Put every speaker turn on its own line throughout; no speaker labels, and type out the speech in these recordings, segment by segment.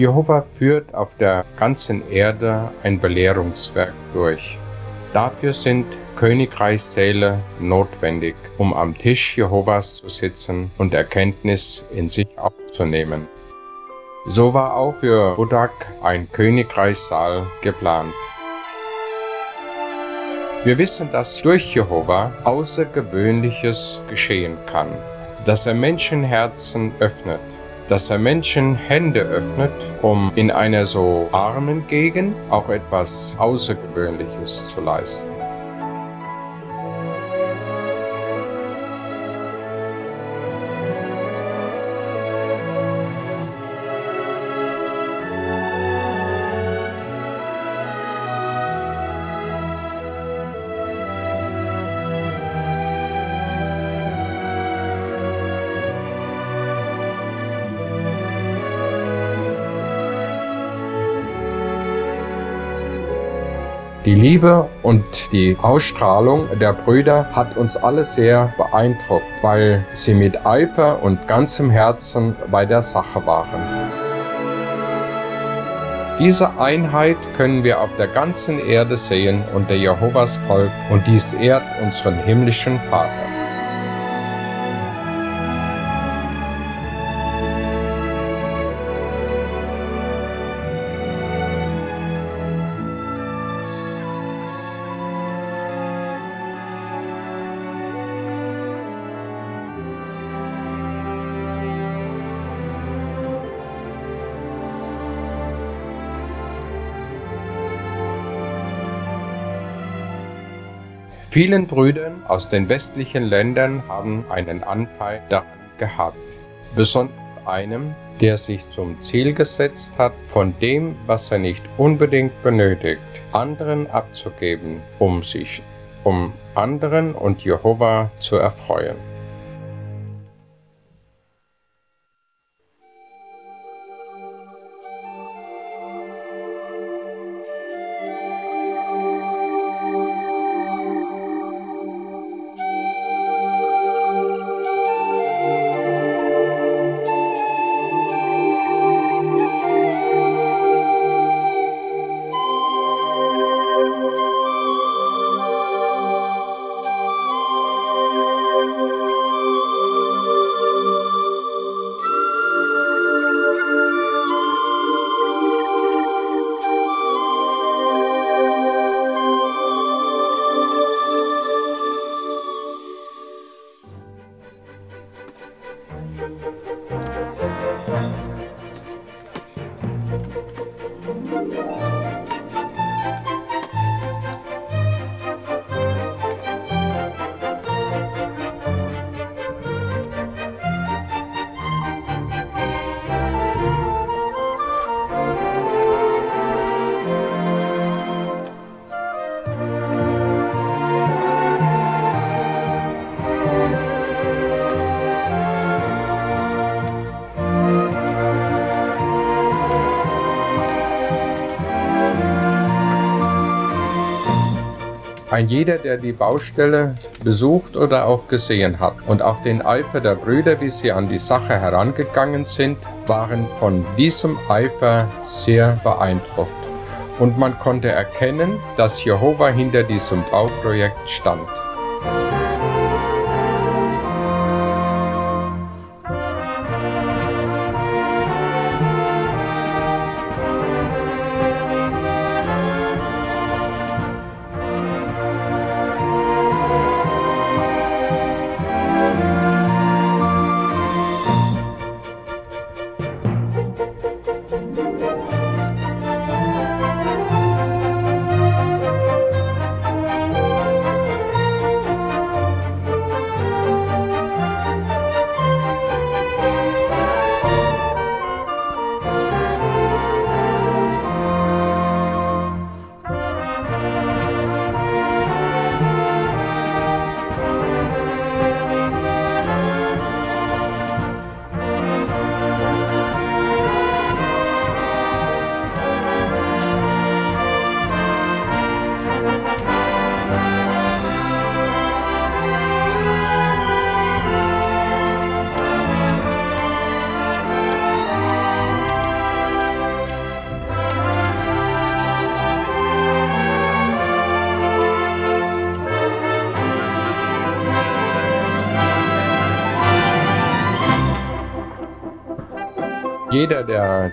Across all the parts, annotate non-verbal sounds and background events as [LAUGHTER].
Jehova führt auf der ganzen Erde ein Belehrungswerk durch. Dafür sind Königreichssäle notwendig, um am Tisch Jehovas zu sitzen und Erkenntnis in sich aufzunehmen. So war auch für Budak ein Königreichssaal geplant. Wir wissen, dass durch Jehova Außergewöhnliches geschehen kann, dass er Menschenherzen öffnet, dass er Menschen Hände öffnet, um in einer so armen Gegend auch etwas Außergewöhnliches zu leisten. Die Liebe und die Ausstrahlung der Brüder hat uns alle sehr beeindruckt, weil sie mit Eifer und ganzem Herzen bei der Sache waren. Diese Einheit können wir auf der ganzen Erde sehen unter Jehovas Volk und dies ehrt unseren himmlischen Vater. Vielen Brüdern aus den westlichen Ländern haben einen Anteil daran gehabt, besonders einem, der sich zum Ziel gesetzt hat, von dem, was er nicht unbedingt benötigt, anderen abzugeben, um sich um anderen und Jehova zu erfreuen. Jeder, der die Baustelle besucht oder auch gesehen hat und auch den Eifer der Brüder, wie sie an die Sache herangegangen sind, waren von diesem Eifer sehr beeindruckt. Und man konnte erkennen, dass Jehova hinter diesem Bauprojekt stand.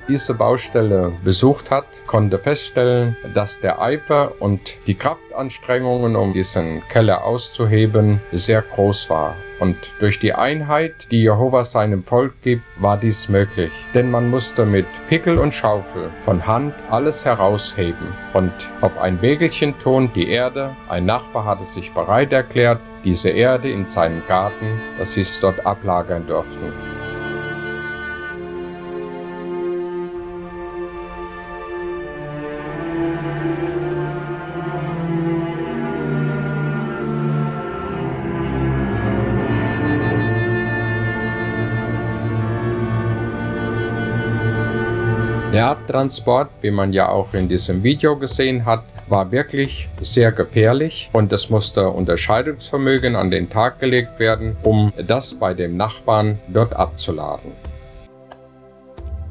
Diese Baustelle besucht hat, konnte feststellen, dass der Eifer und die Kraftanstrengungen, um diesen Keller auszuheben, sehr groß war. Und durch die Einheit, die Jehova seinem Volk gibt, war dies möglich. Denn man musste mit Pickel und Schaufel von Hand alles herausheben. Und ob ein Wägelchen tun die Erde, ein Nachbar hatte sich bereit erklärt, diese Erde in seinem Garten, dass sie es dort ablagern durften. Der Abtransport, wie man ja auch in diesem Video gesehen hat, war wirklich sehr gefährlich und es musste Unterscheidungsvermögen an den Tag gelegt werden, um das bei dem Nachbarn dort abzuladen.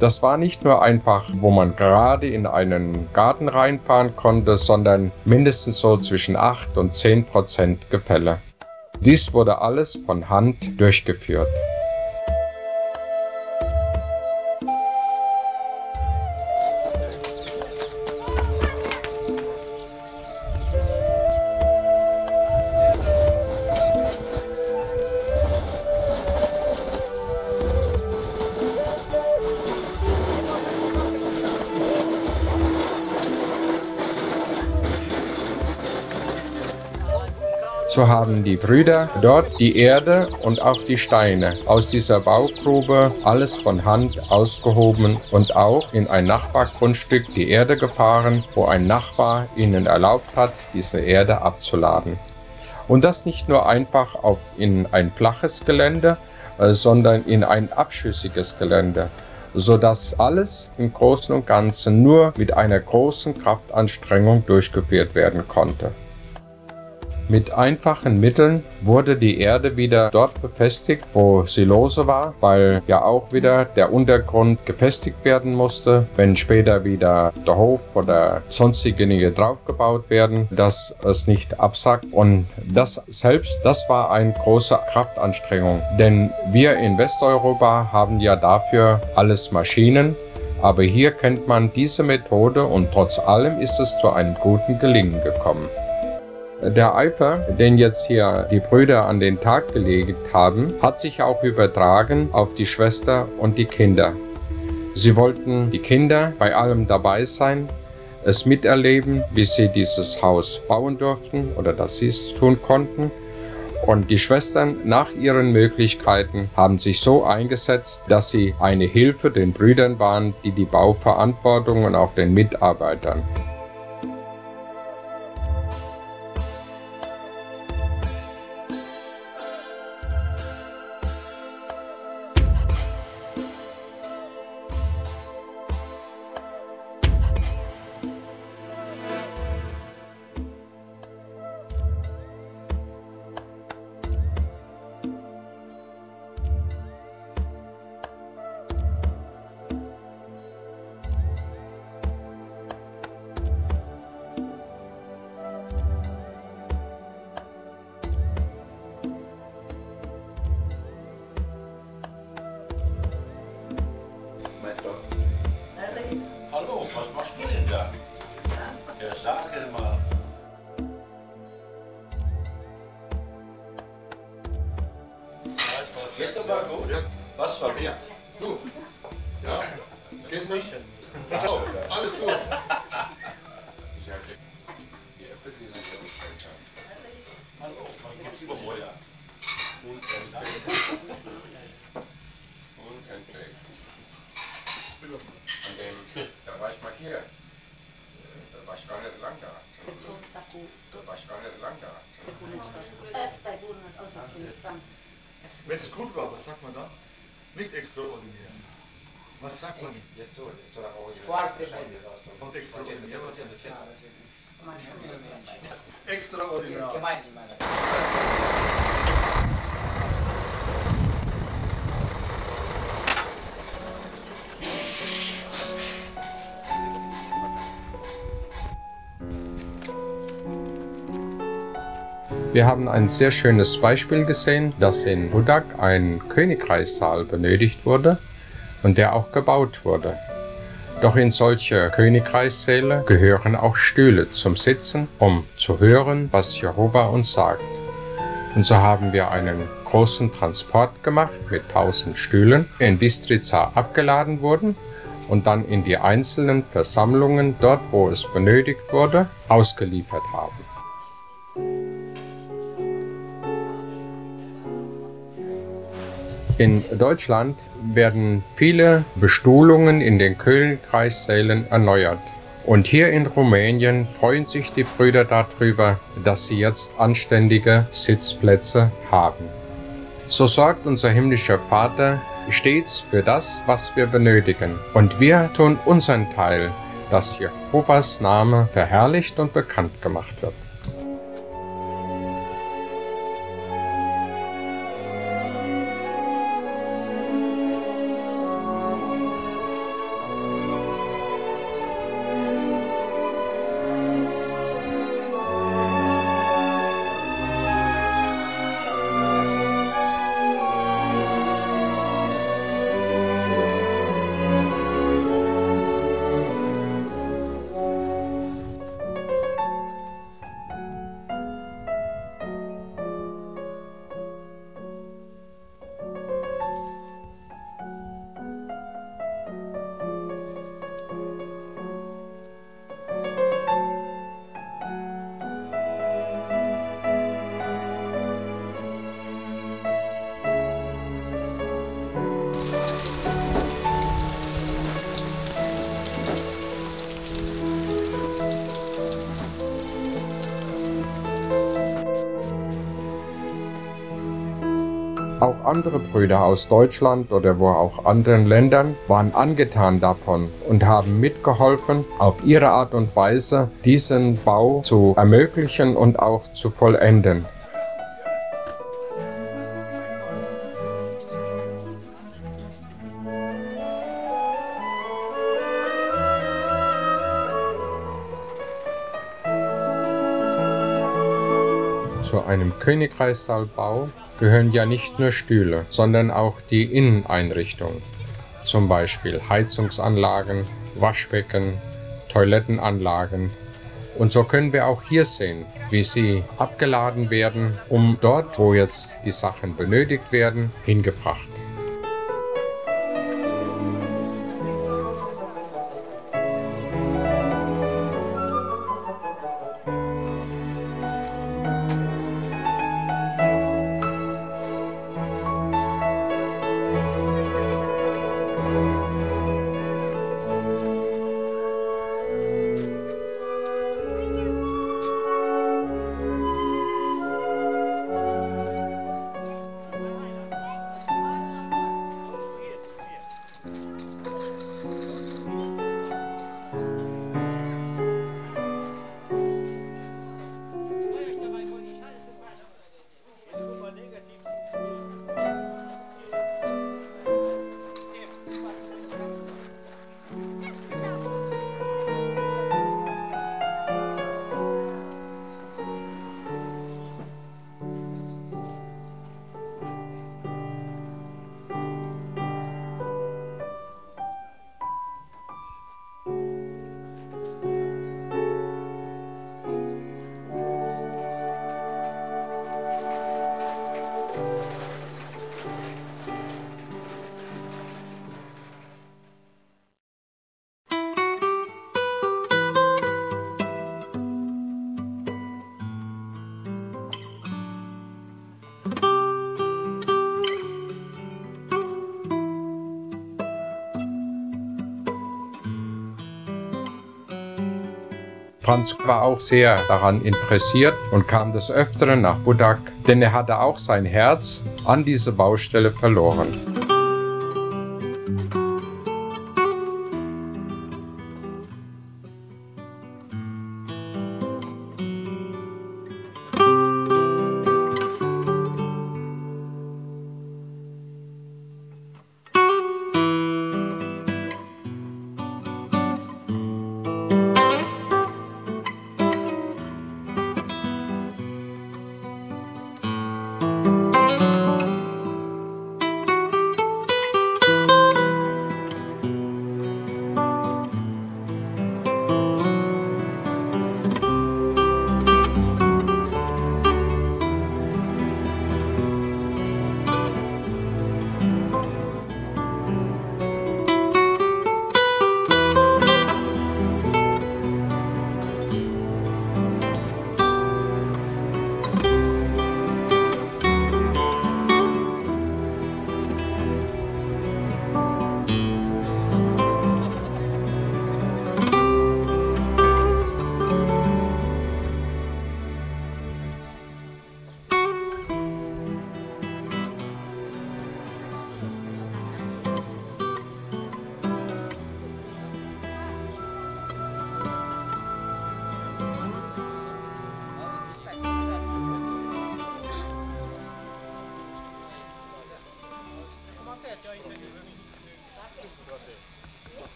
Das war nicht nur einfach, wo man gerade in einen Garten reinfahren konnte, sondern mindestens so zwischen 8 und 10 Prozent Gefälle. Dies wurde alles von Hand durchgeführt. So haben die Brüder dort die Erde und auch die Steine aus dieser Baugrube alles von Hand ausgehoben und auch in ein Nachbargrundstück die Erde gefahren, wo ein Nachbar ihnen erlaubt hat, diese Erde abzuladen. Und das nicht nur einfach auf in ein flaches Gelände, äh, sondern in ein abschüssiges Gelände, so dass alles im Großen und Ganzen nur mit einer großen Kraftanstrengung durchgeführt werden konnte. Mit einfachen Mitteln wurde die Erde wieder dort befestigt, wo sie lose war, weil ja auch wieder der Untergrund gefestigt werden musste, wenn später wieder der Hof oder sonstige Dinge draufgebaut werden, dass es nicht absackt. Und das selbst, das war eine große Kraftanstrengung, denn wir in Westeuropa haben ja dafür alles Maschinen, aber hier kennt man diese Methode und trotz allem ist es zu einem guten Gelingen gekommen. Der Eifer, den jetzt hier die Brüder an den Tag gelegt haben, hat sich auch übertragen auf die Schwester und die Kinder. Sie wollten die Kinder bei allem dabei sein, es miterleben, wie sie dieses Haus bauen durften oder dass sie es tun konnten. Und die Schwestern nach ihren Möglichkeiten haben sich so eingesetzt, dass sie eine Hilfe den Brüdern waren, die die Bauverantwortung und auch den Mitarbeitern.
Da war
ich gar nicht lang da.
Wenn es gut war, was sagt man dann? Nicht extraordinär. Was sagt man? Und extraordinär, was heißt das? Extraordinär. [LAUGHS]
Wir haben ein sehr schönes Beispiel gesehen, dass in Budak ein Königreichssaal benötigt wurde. und der auch gebaut wurde. Doch in solche Königreichssäle gehören auch Stühle zum Sitzen, um zu hören, was Jehova uns sagt. Und so haben wir einen großen Transport gemacht mit 1000 Stühlen, in Bistrica abgeladen wurden und dann in die einzelnen Versammlungen, dort wo es benötigt wurde, ausgeliefert haben. In Deutschland werden viele Bestuhlungen in den Königreichssälen erneuert. Und hier in Rumänien freuen sich die Brüder darüber, dass sie jetzt anständige Sitzplätze haben. So sorgt unser himmlischer Vater stets für das, was wir benötigen. Und wir tun unseren Teil, dass Jehovas Name verherrlicht und bekannt gemacht wird. Andere Brüder aus Deutschland oder wo auch anderen Ländern waren angetan davon und haben mitgeholfen, auf ihre Art und Weise diesen Bau zu ermöglichen und auch zu vollenden. Königreichssaalbau gehören ja nicht nur Stühle, sondern auch die Inneneinrichtung, zum Beispiel Heizungsanlagen, Waschbecken, Toilettenanlagen. Und so können wir auch hier sehen, wie sie abgeladen werden, um dort, wo jetzt die Sachen benötigt werden, hingebracht. Franz war auch sehr daran interessiert und kam des Öfteren nach Budak, denn er hatte auch sein Herz an diese Baustelle verloren.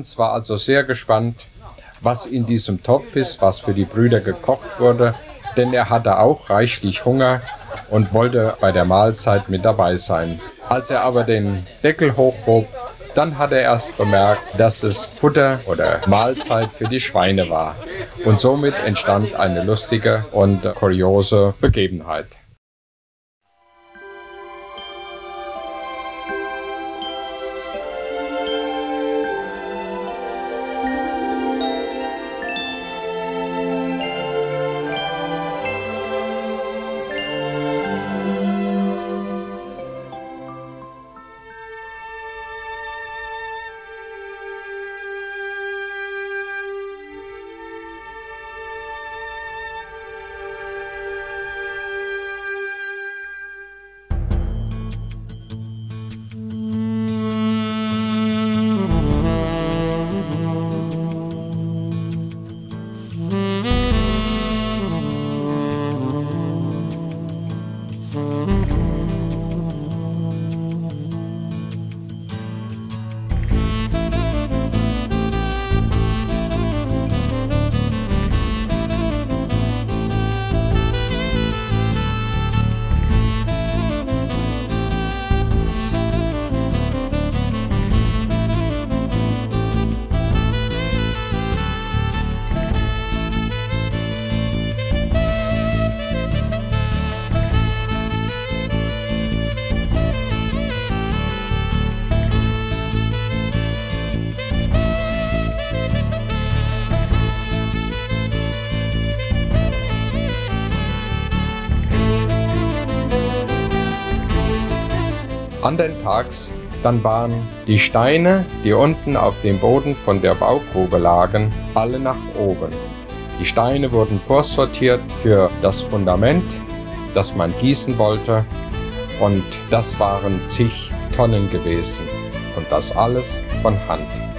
Franz war also sehr gespannt, was in diesem Topf ist, was für die Brüder gekocht wurde, denn er hatte auch reichlich Hunger und wollte bei der Mahlzeit mit dabei sein. Als er aber den Deckel hochhob, dann hat er erst bemerkt, dass es Futter oder Mahlzeit für die Schweine war. Und somit entstand eine lustige und kuriose Begebenheit. Anderen Tags dann waren die Steine, die unten auf dem Boden von der Baugrube lagen, alle nach oben. Die Steine wurden vorsortiert für das Fundament, das man gießen wollte, und das waren zig Tonnen gewesen. Und das alles von Hand.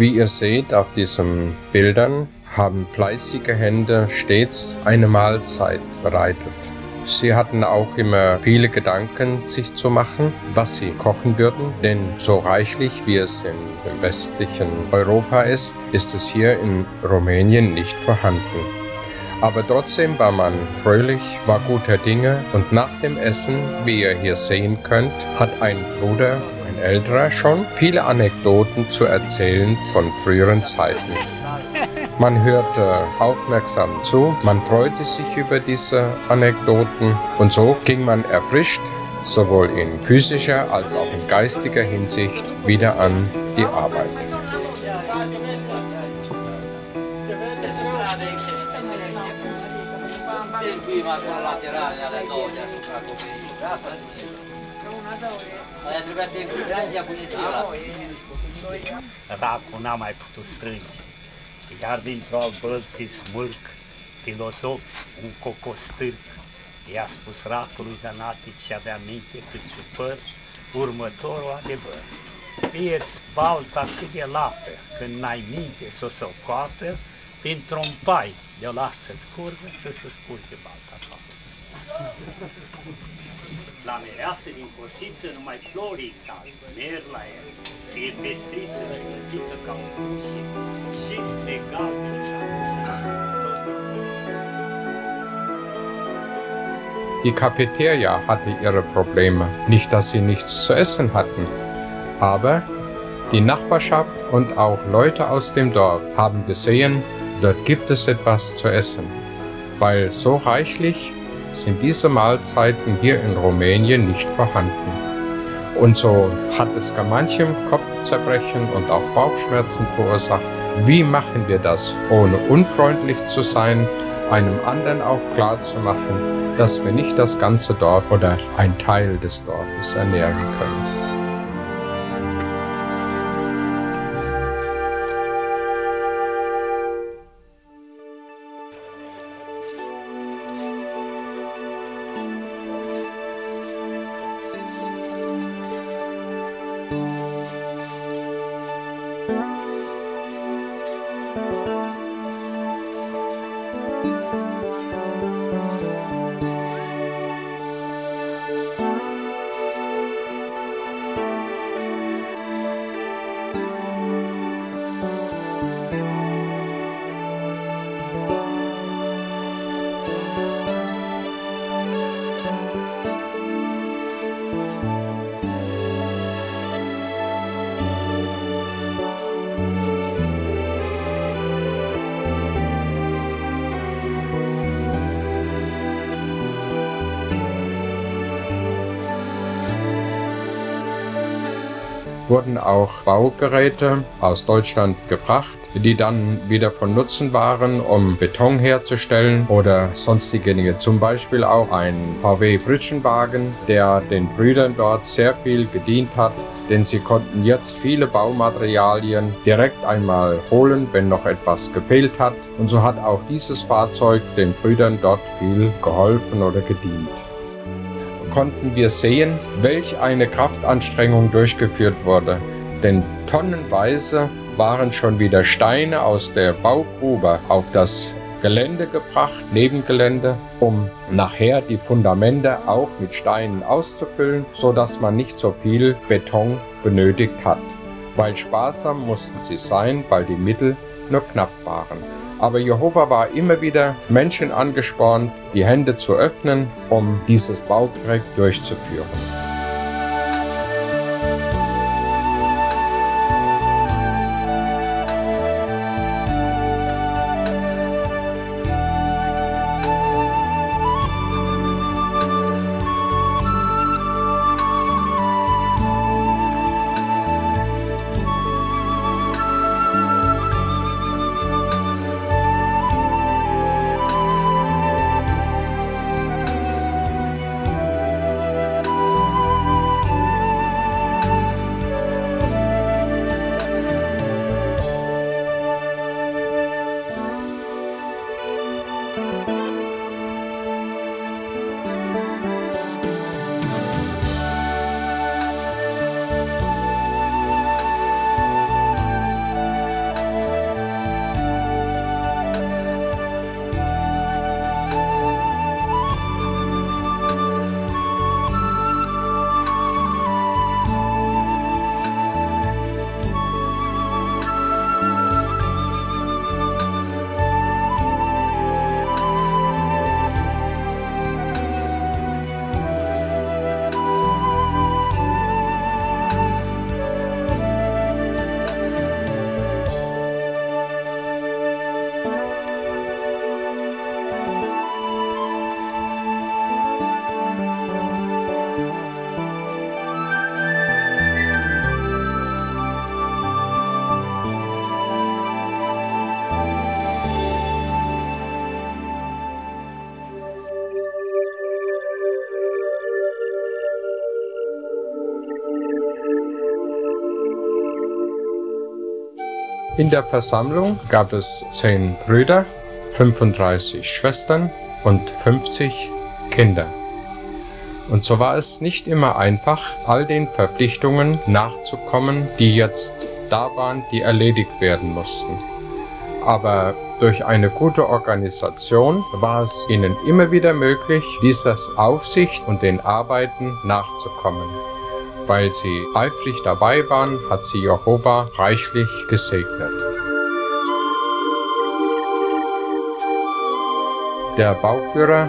Wie ihr seht auf diesen Bildern, haben fleißige Hände stets eine Mahlzeit bereitet. Sie hatten auch immer viele Gedanken, sich zu machen, was sie kochen würden, denn so reichlich wie es in dem westlichen Europa ist, ist es hier in Rumänien nicht vorhanden. Aber trotzdem war man fröhlich, war guter Dinge und nach dem Essen, wie ihr hier sehen könnt, hat ein Bruder, älterer schon, viele Anekdoten zu erzählen von früheren Zeiten. Man hörte aufmerksam zu, man freute sich über diese Anekdoten und so ging man erfrischt, sowohl in physischer als auch in geistiger Hinsicht, wieder an die Arbeit.
Del qui ma con laterale alle doglie sopra copertura. Aia trebuia să te încurajezi a puneți la.
Racul n-a mai putut strânge. Iar dintr-o bălții smârc, filosof, un cocostârc, i-a spus racului zanatic și avea minte cât și păr, următorul adevăr. Fie-ți balta cât de lapă, când n-ai minte să o socoată, printr-un pai de o lasă scurgă să se scurge balta toată. La mireasă din cosiță numai florii tale, merg la el, fie pestriță și lătită ca un cruce, și galben și tot
Die Cafeteria hatte ihre Probleme. Nicht, dass sie nichts zu essen hatten. Aber die Nachbarschaft und auch Leute aus dem Dorf haben gesehen, dort gibt es etwas zu essen. Weil so reichlich sind diese Mahlzeiten hier in Rumänien nicht vorhanden. Und so hat es gar manchem Kopfzerbrechen und auch Bauchschmerzen verursacht. Wie machen wir das, ohne unfreundlich zu sein, einem anderen auch klar zu machen, dass wir nicht das ganze Dorf oder ein Teil des Dorfes ernähren können? Auch Baugeräte aus Deutschland gebracht, die dann wieder von Nutzen waren, um Beton herzustellen oder sonstige Dinge. Zum Beispiel auch ein VW Britschenwagen, der den Brüdern dort sehr viel gedient hat, denn sie konnten jetzt viele Baumaterialien direkt einmal holen, wenn noch etwas gefehlt hat. Und so hat auch dieses Fahrzeug den Brüdern dort viel geholfen oder gedient konnten wir sehen, welch eine Kraftanstrengung durchgeführt wurde, denn tonnenweise waren schon wieder Steine aus der Baugrube auf das Gelände gebracht, Nebengelände, um nachher die Fundamente auch mit Steinen auszufüllen, so dass man nicht so viel Beton benötigt hat. Weil sparsam mussten sie sein, weil die Mittel nur knapp waren. Aber Jehova war immer wieder Menschen angespornt, die Hände zu öffnen, um dieses Bauprojekt durchzuführen. In der Versammlung gab es zehn Brüder, 35 Schwestern und 50 Kinder. Und so war es nicht immer einfach, all den Verpflichtungen nachzukommen, die jetzt da waren, die erledigt werden mussten. Aber Durch eine gute Organisation war es ihnen immer wieder möglich, dieser Aufsicht und den Arbeiten nachzukommen. Weil sie eifrig dabei waren, hat sie Jehova reichlich gesegnet. Der Bauführer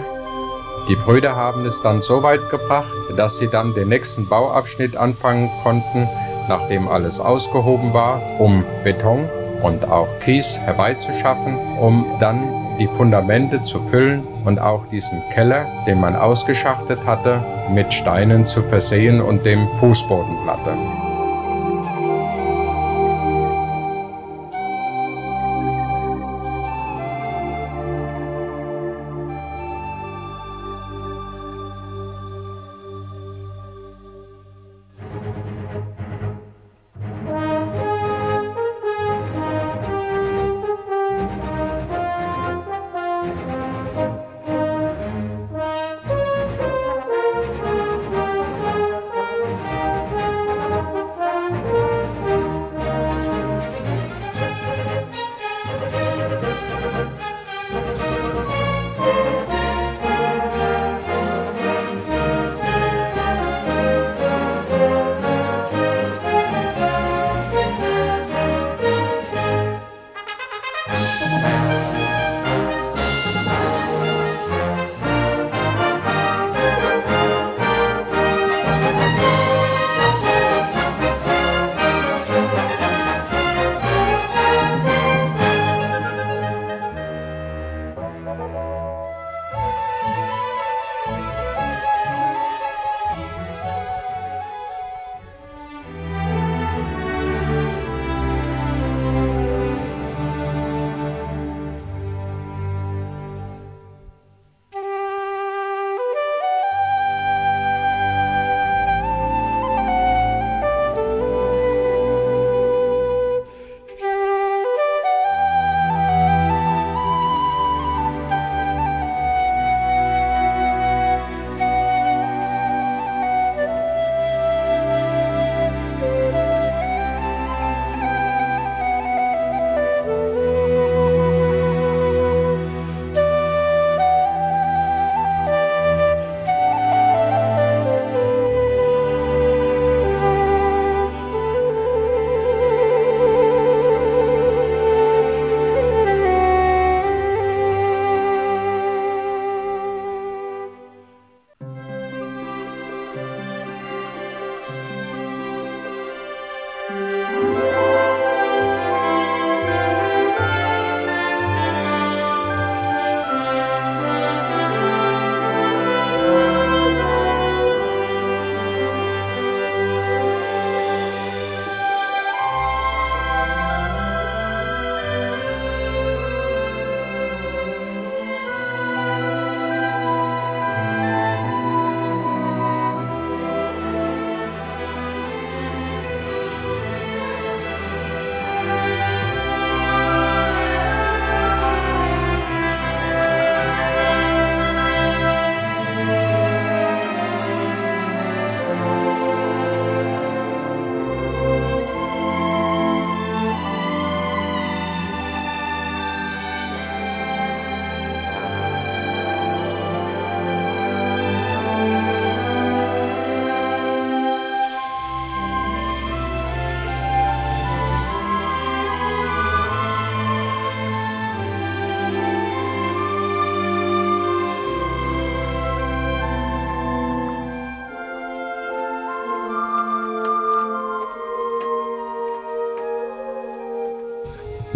die Brüder haben es dann so weit gebracht, dass sie dann den nächsten Bauabschnitt anfangen konnten, nachdem alles ausgehoben war, um Beton und auch Kies herbeizuschaffen, um dann die Fundamente zu füllen und auch diesen Keller, den man ausgeschachtet hatte, mit Steinen zu versehen und dem Fußbodenplatte.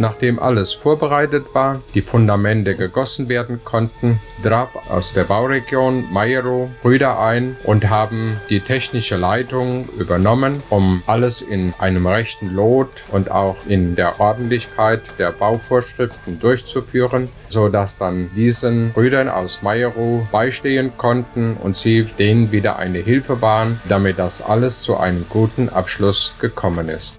Nachdem alles vorbereitet war, die Fundamente gegossen werden konnten, traf aus der Bauregion Mayero Brüder ein und haben die technische Leitung übernommen, um alles in einem rechten Lot und auch in der Ordentlichkeit der Bauvorschriften durchzuführen, so dass dann diesen Brüdern aus Mayero beistehen konnten und sie denen wieder eine Hilfe waren, damit das alles zu einem guten Abschluss gekommen ist.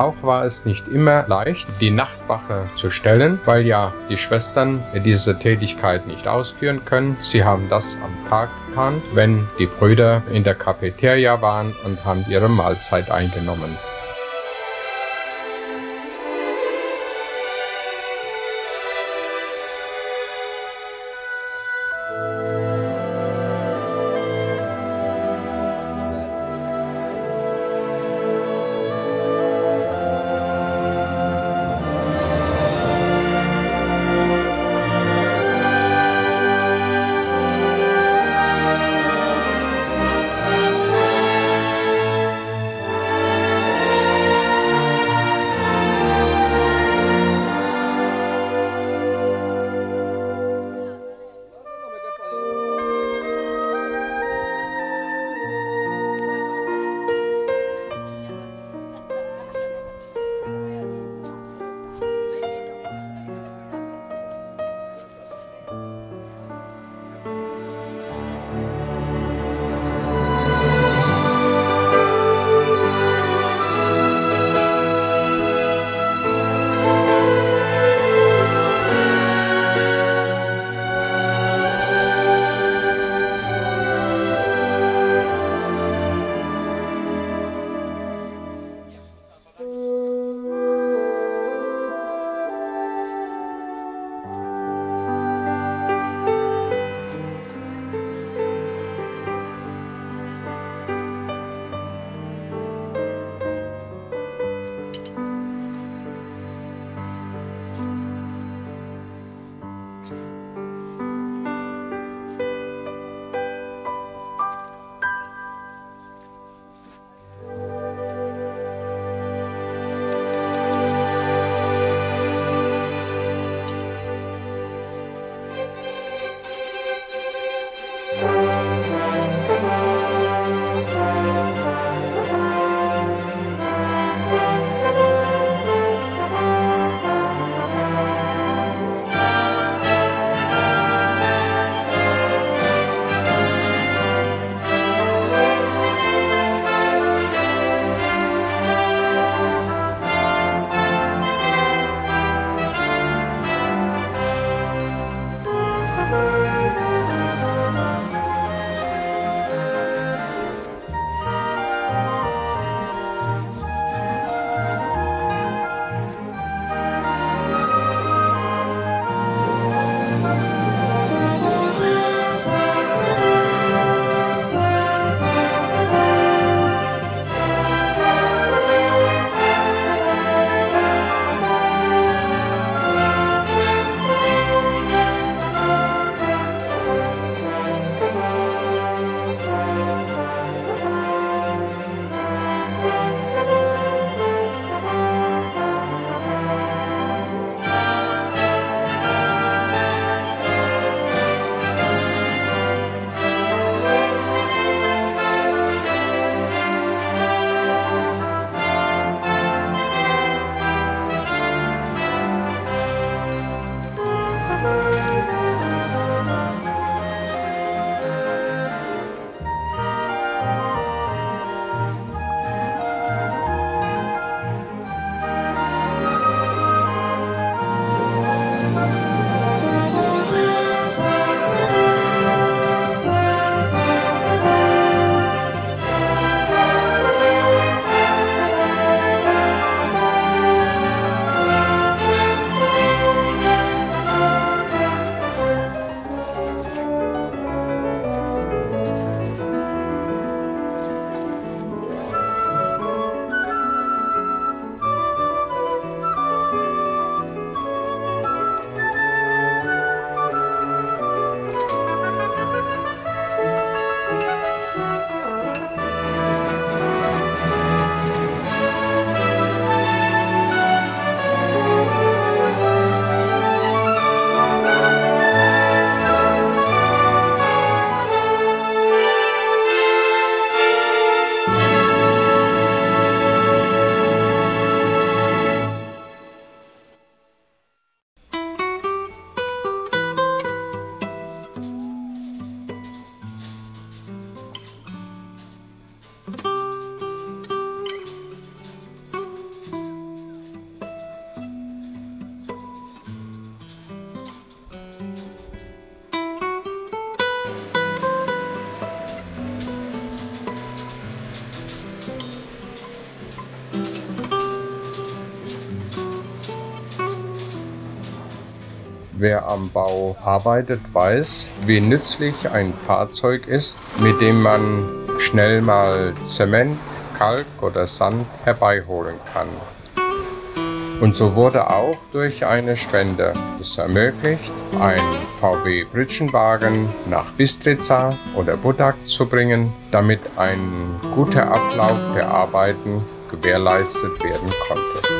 Auch war es nicht immer leicht, die Nachtwache zu stellen, weil ja die Schwestern diese Tätigkeit nicht ausführen können. Sie haben das am Tag getan, wenn die Brüder in der Cafeteria waren und haben ihre Mahlzeit eingenommen. Wer am Bau arbeitet, weiß, wie nützlich ein Fahrzeug ist, mit dem man schnell mal Zement, Kalk oder Sand herbeiholen kann. Und so wurde auch durch eine Spende es ermöglicht, ein VW Britschenwagen nach Bistrica oder Budak zu bringen, damit ein guter Ablauf der Arbeiten gewährleistet werden konnte.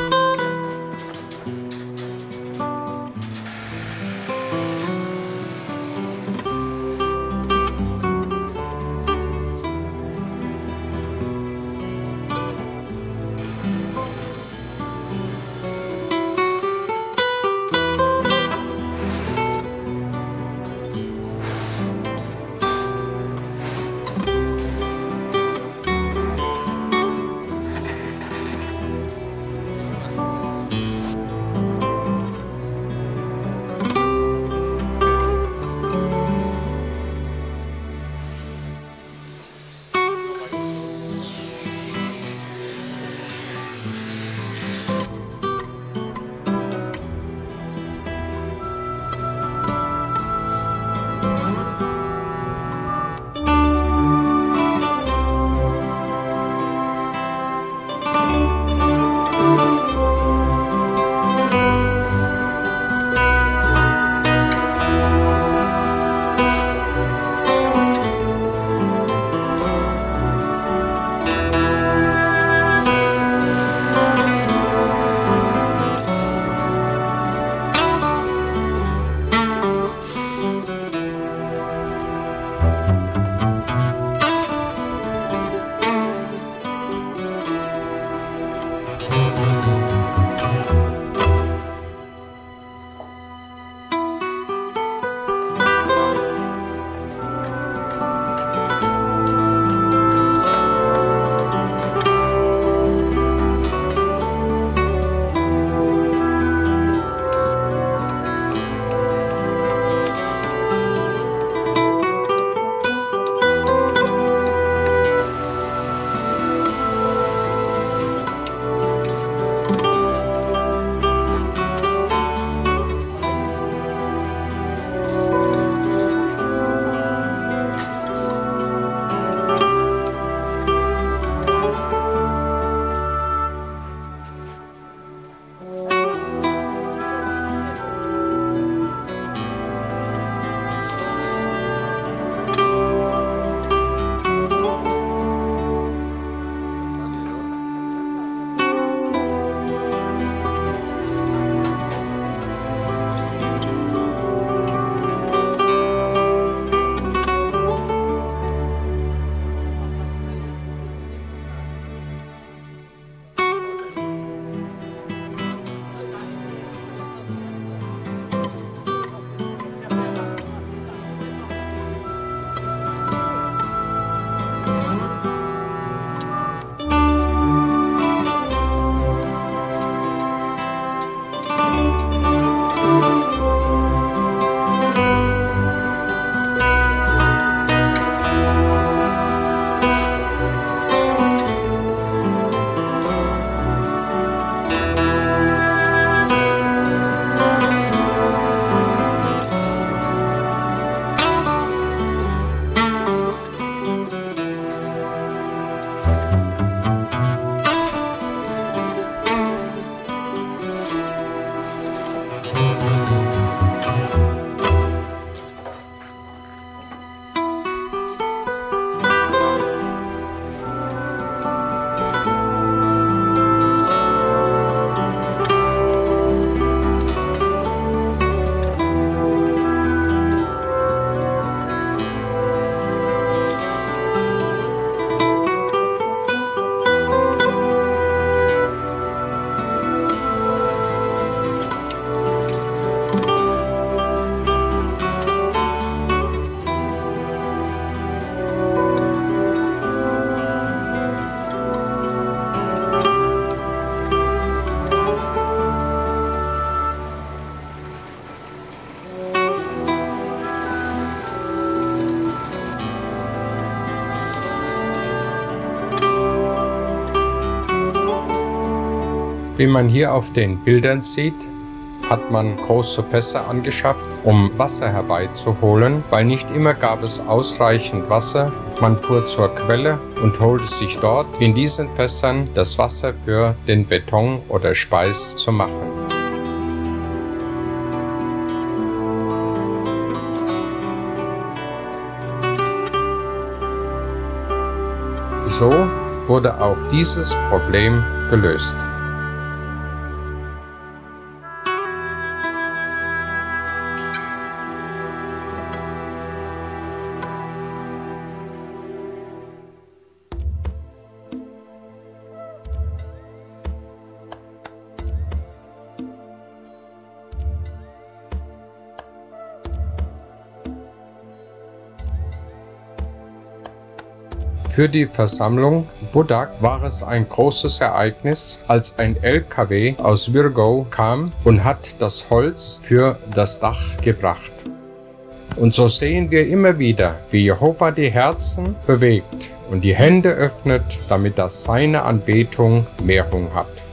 Wie man hier auf den Bildern sieht, hat man große Fässer angeschafft, um Wasser herbeizuholen, weil nicht immer gab es ausreichend Wasser. Man fuhr zur Quelle und holte sich dort in diesen Fässern das Wasser für den Beton oder Speis zu machen. So wurde auch dieses Problem gelöst. Für die Versammlung Budak war es ein großes Ereignis, als ein LKW aus Virgo kam und hat das Holz für das Dach gebracht. Und so sehen wir immer wieder, wie Jehova die Herzen bewegt und die Hände öffnet, damit das seine Anbetung Mehrung hat.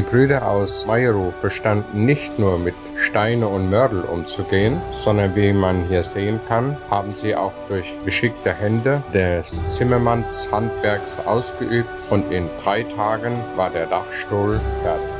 Die Brüder aus Mayro verstanden nicht nur mit Steine und Mörtel umzugehen, sondern wie man hier sehen kann, haben sie auch durch geschickte Hände des Zimmermanns Handwerks ausgeübt und in drei Tagen war der Dachstuhl fertig.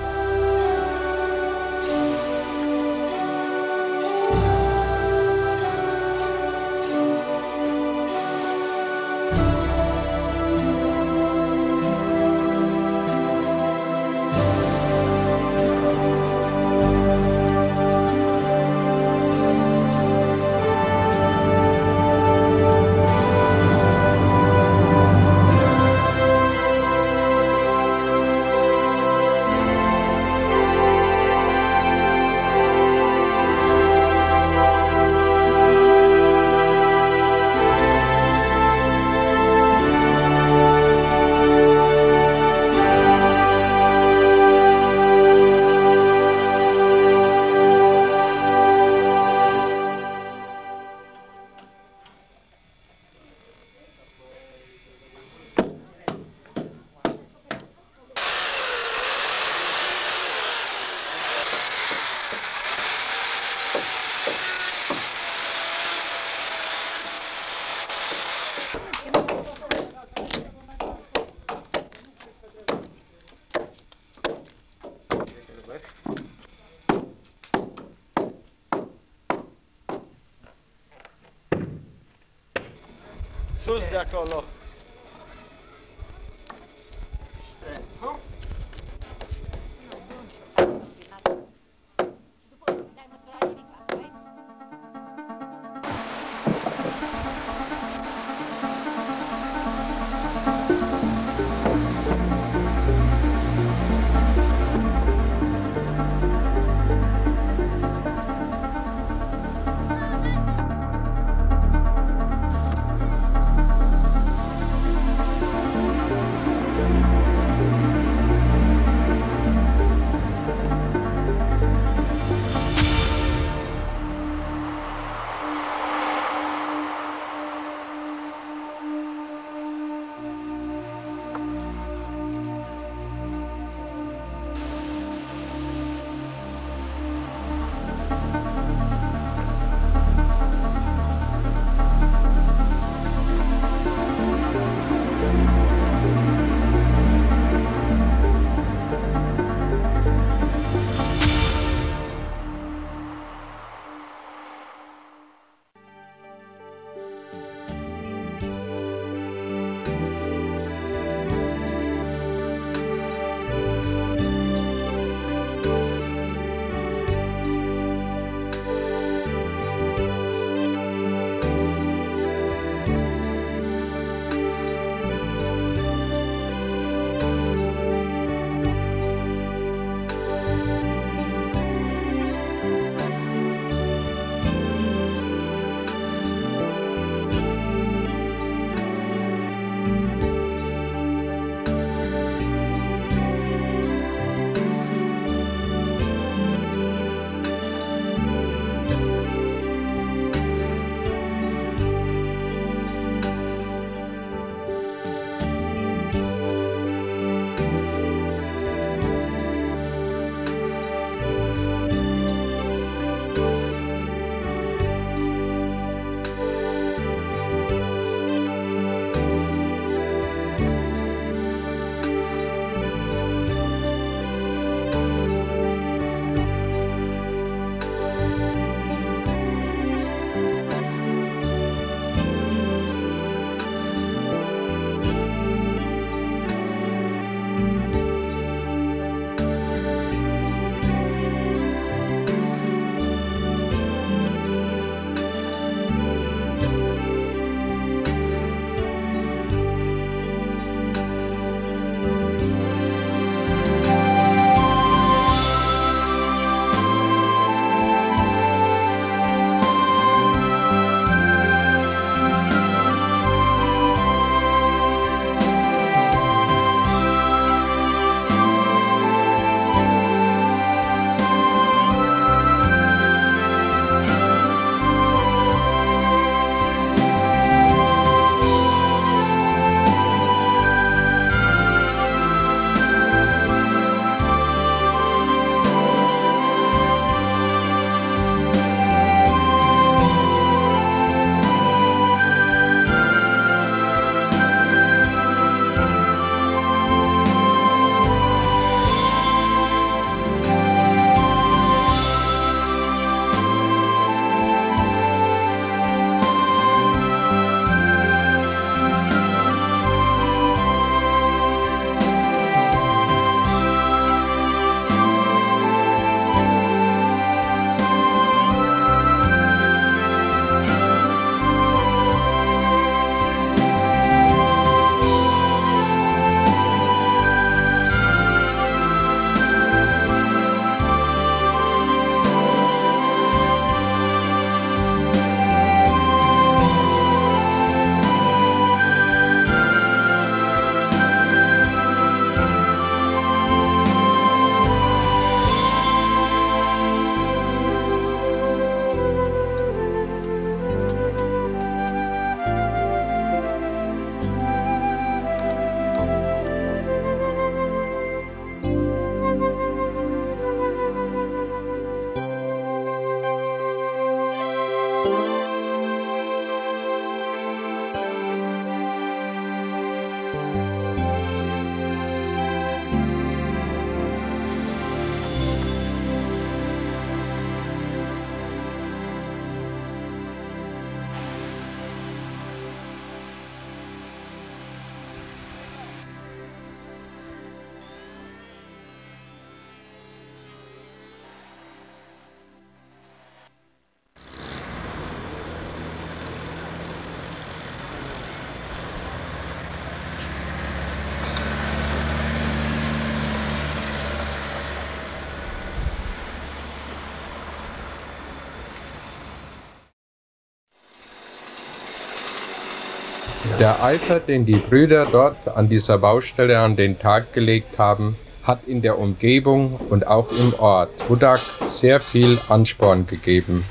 Der Eifer, den die Brüder dort an dieser Baustelle an den Tag gelegt haben, hat in der Umgebung und auch im Ort Budak sehr viel Ansporn gegeben.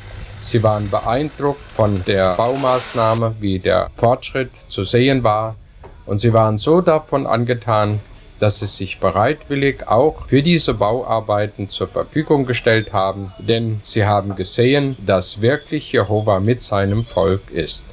Sie waren beeindruckt von der Baumaßnahme, wie der Fortschritt zu sehen war, und sie waren so davon angetan, dass sie sich bereitwillig auch für diese Bauarbeiten zur Verfügung gestellt haben, denn sie haben gesehen, dass wirklich Jehova mit seinem Volk ist.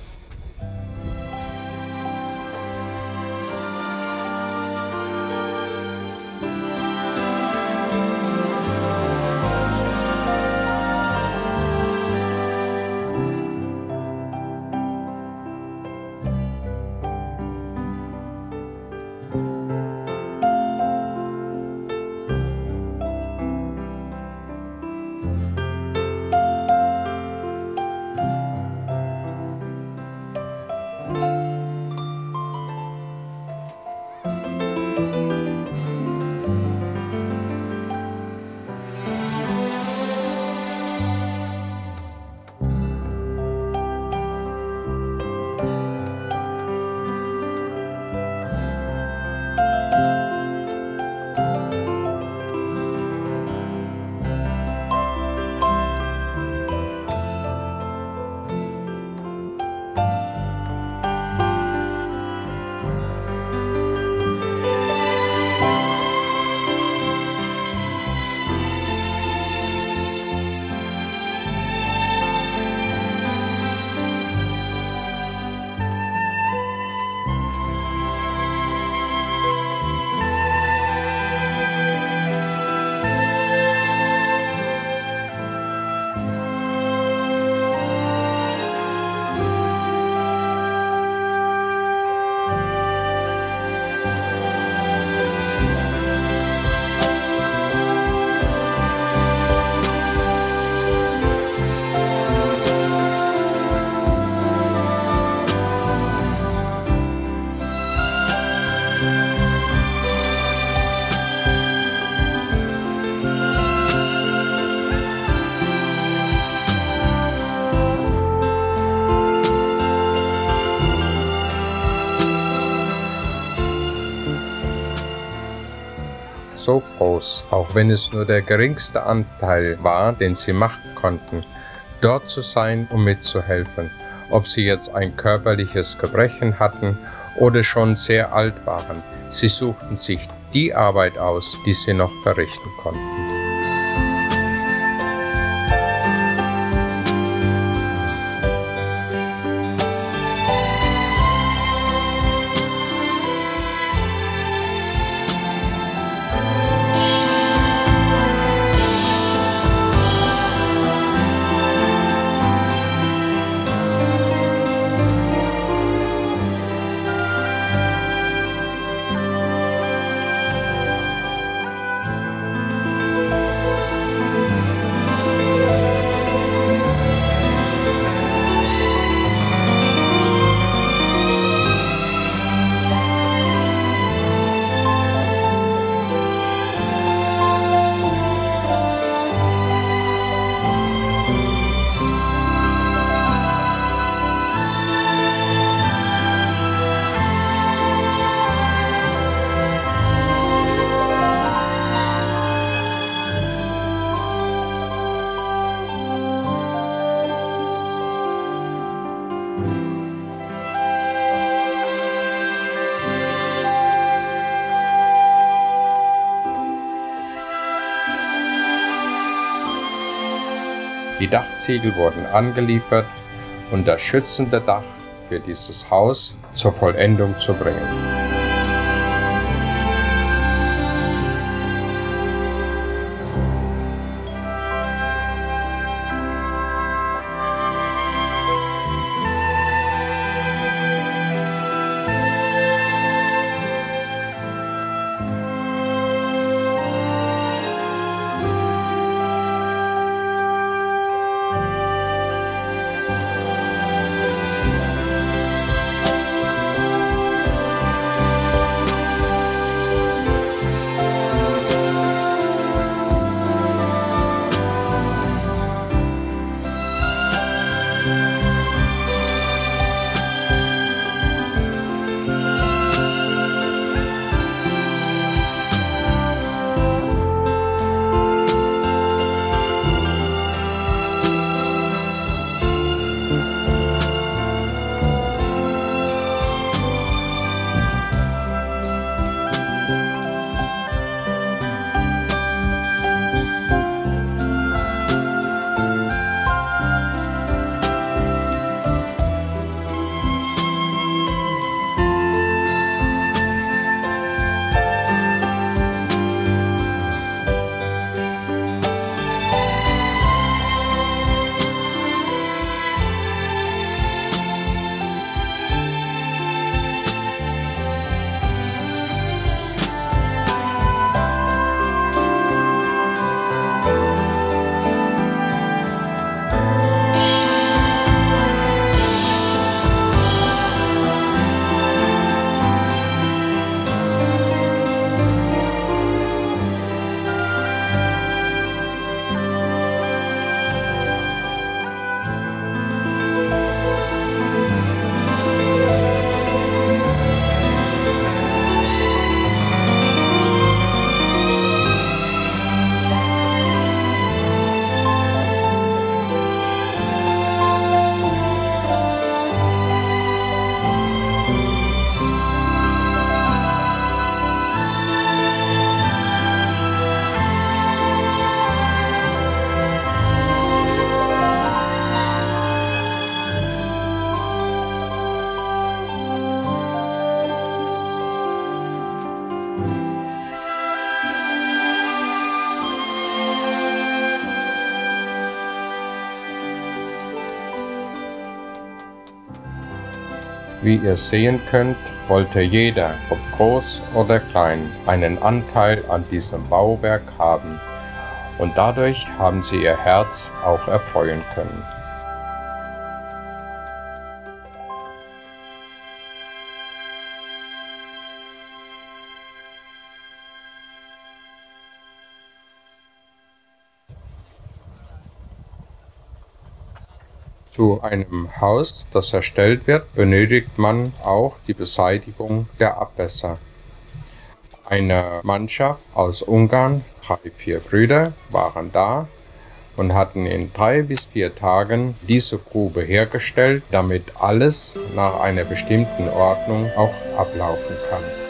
Wenn es nur der geringste Anteil war, den sie machen konnten, dort zu sein, um mitzuhelfen, ob sie jetzt ein körperliches Gebrechen hatten oder schon sehr alt waren. Sie suchten sich die Arbeit aus, die sie noch verrichten konnten. Die Dachziegel wurden angeliefert und das schützende Dach für dieses Haus zur Vollendung zu bringen. Wie ihr sehen könnt, wollte jeder, ob groß oder klein, einen Anteil an diesem Bauwerk haben und dadurch haben sie ihr Herz auch erfreuen können. Einem Haus, das erstellt wird, benötigt man auch die Beseitigung der Abwässer. Eine Mannschaft aus Ungarn, drei, vier Brüder, waren da und hatten in drei bis vier Tagen diese Grube hergestellt, damit alles nach einer bestimmten Ordnung auch ablaufen kann.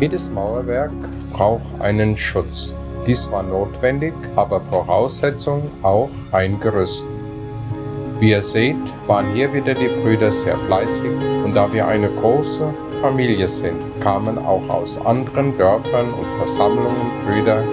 Jedes Mauerwerk braucht einen Schutz. Dies war notwendig, aber Voraussetzung auch ein Gerüst. Wie ihr seht, waren hier wieder die Brüder sehr fleißig und da wir eine große Familie sind, kamen auch aus anderen Dörfern und Versammlungen Brüder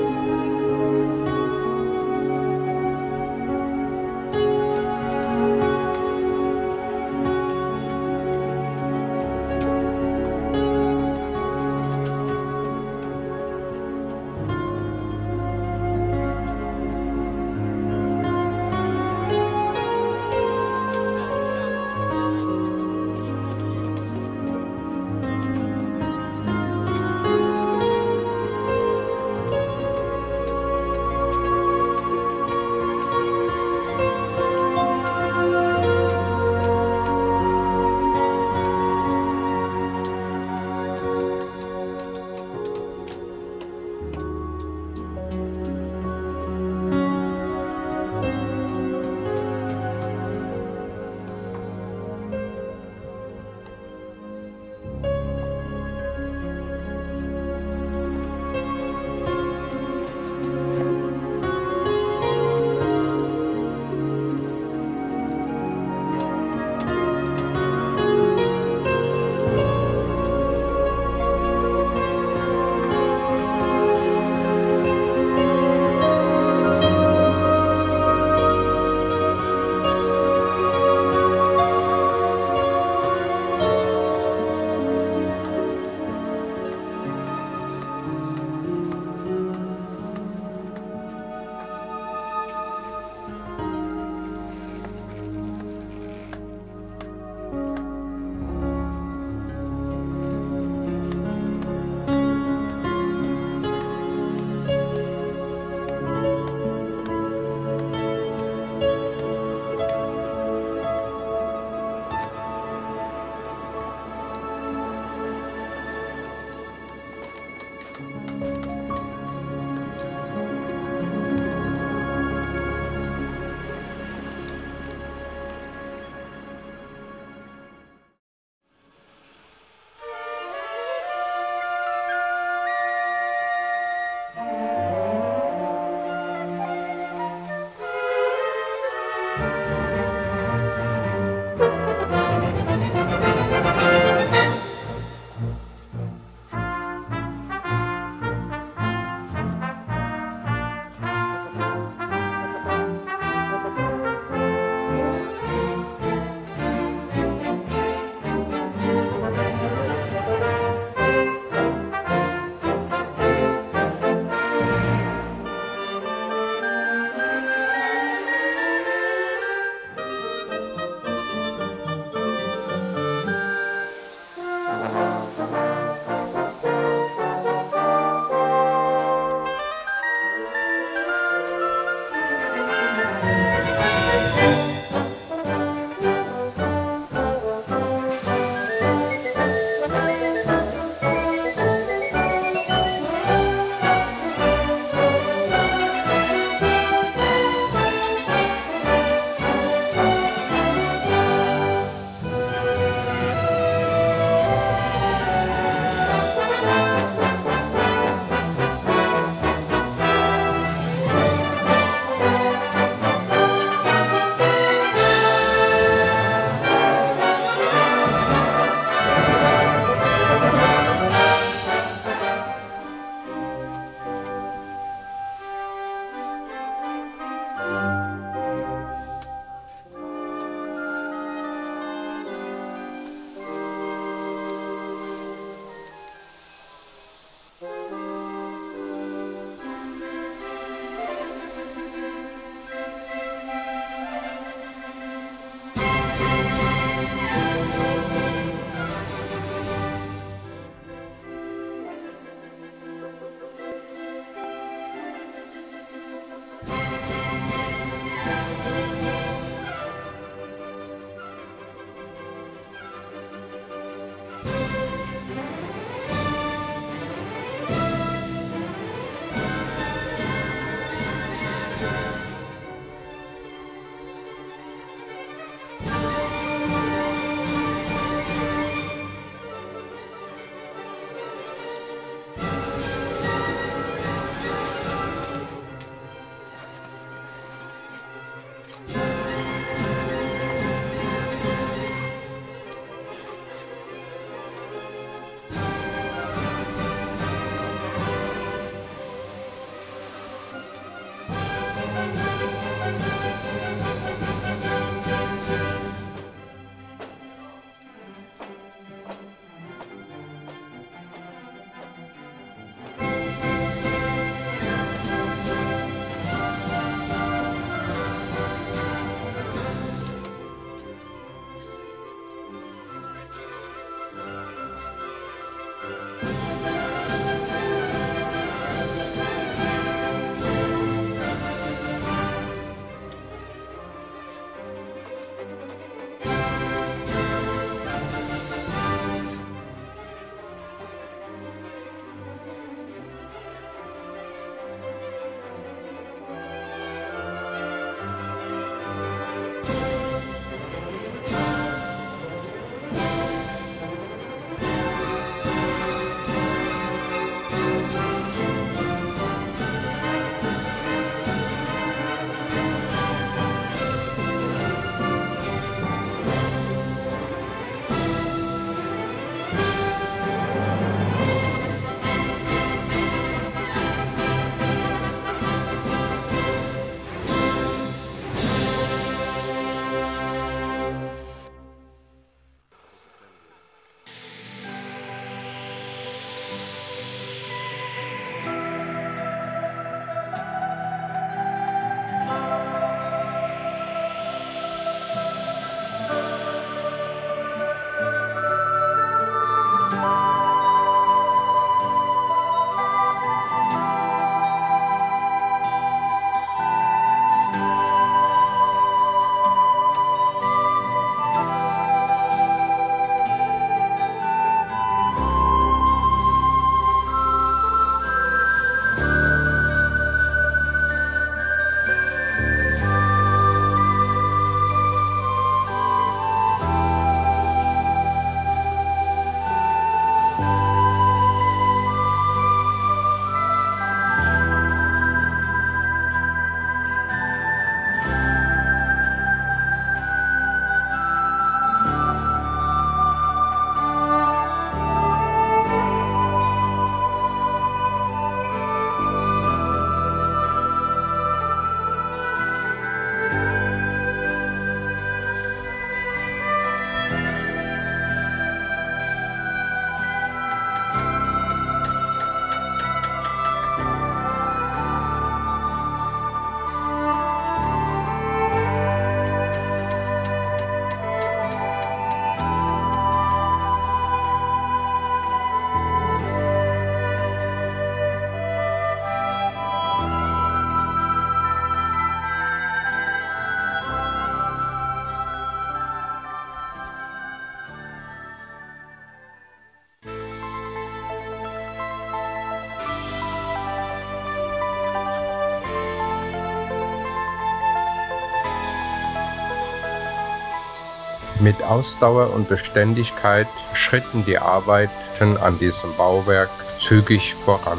Mit Ausdauer und Beständigkeit schritten die Arbeiten an diesem Bauwerk zügig voran.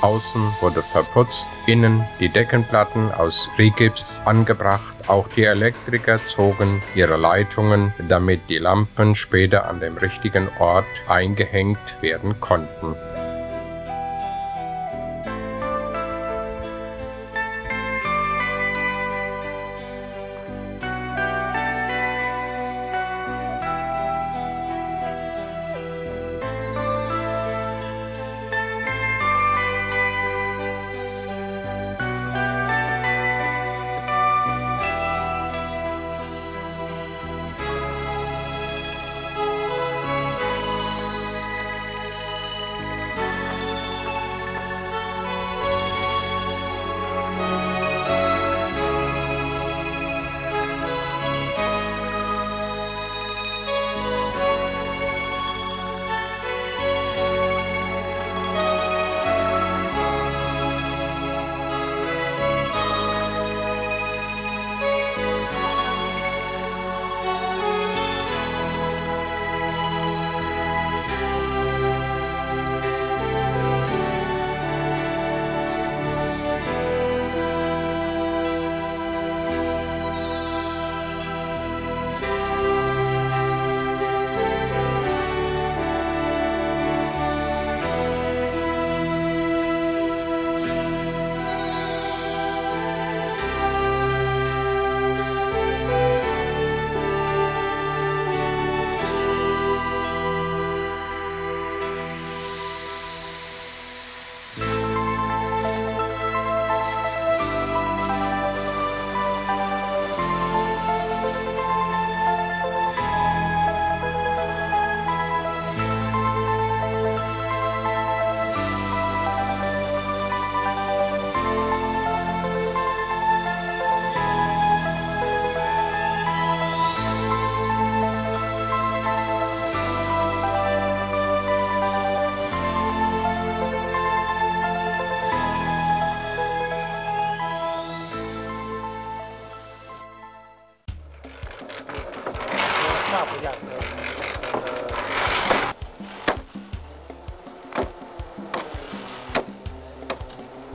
Außen wurde verputzt, innen die Deckenplatten aus Rigips angebracht, auch die Elektriker zogen ihre Leitungen, damit die Lampen später an dem richtigen Ort eingehängt werden konnten.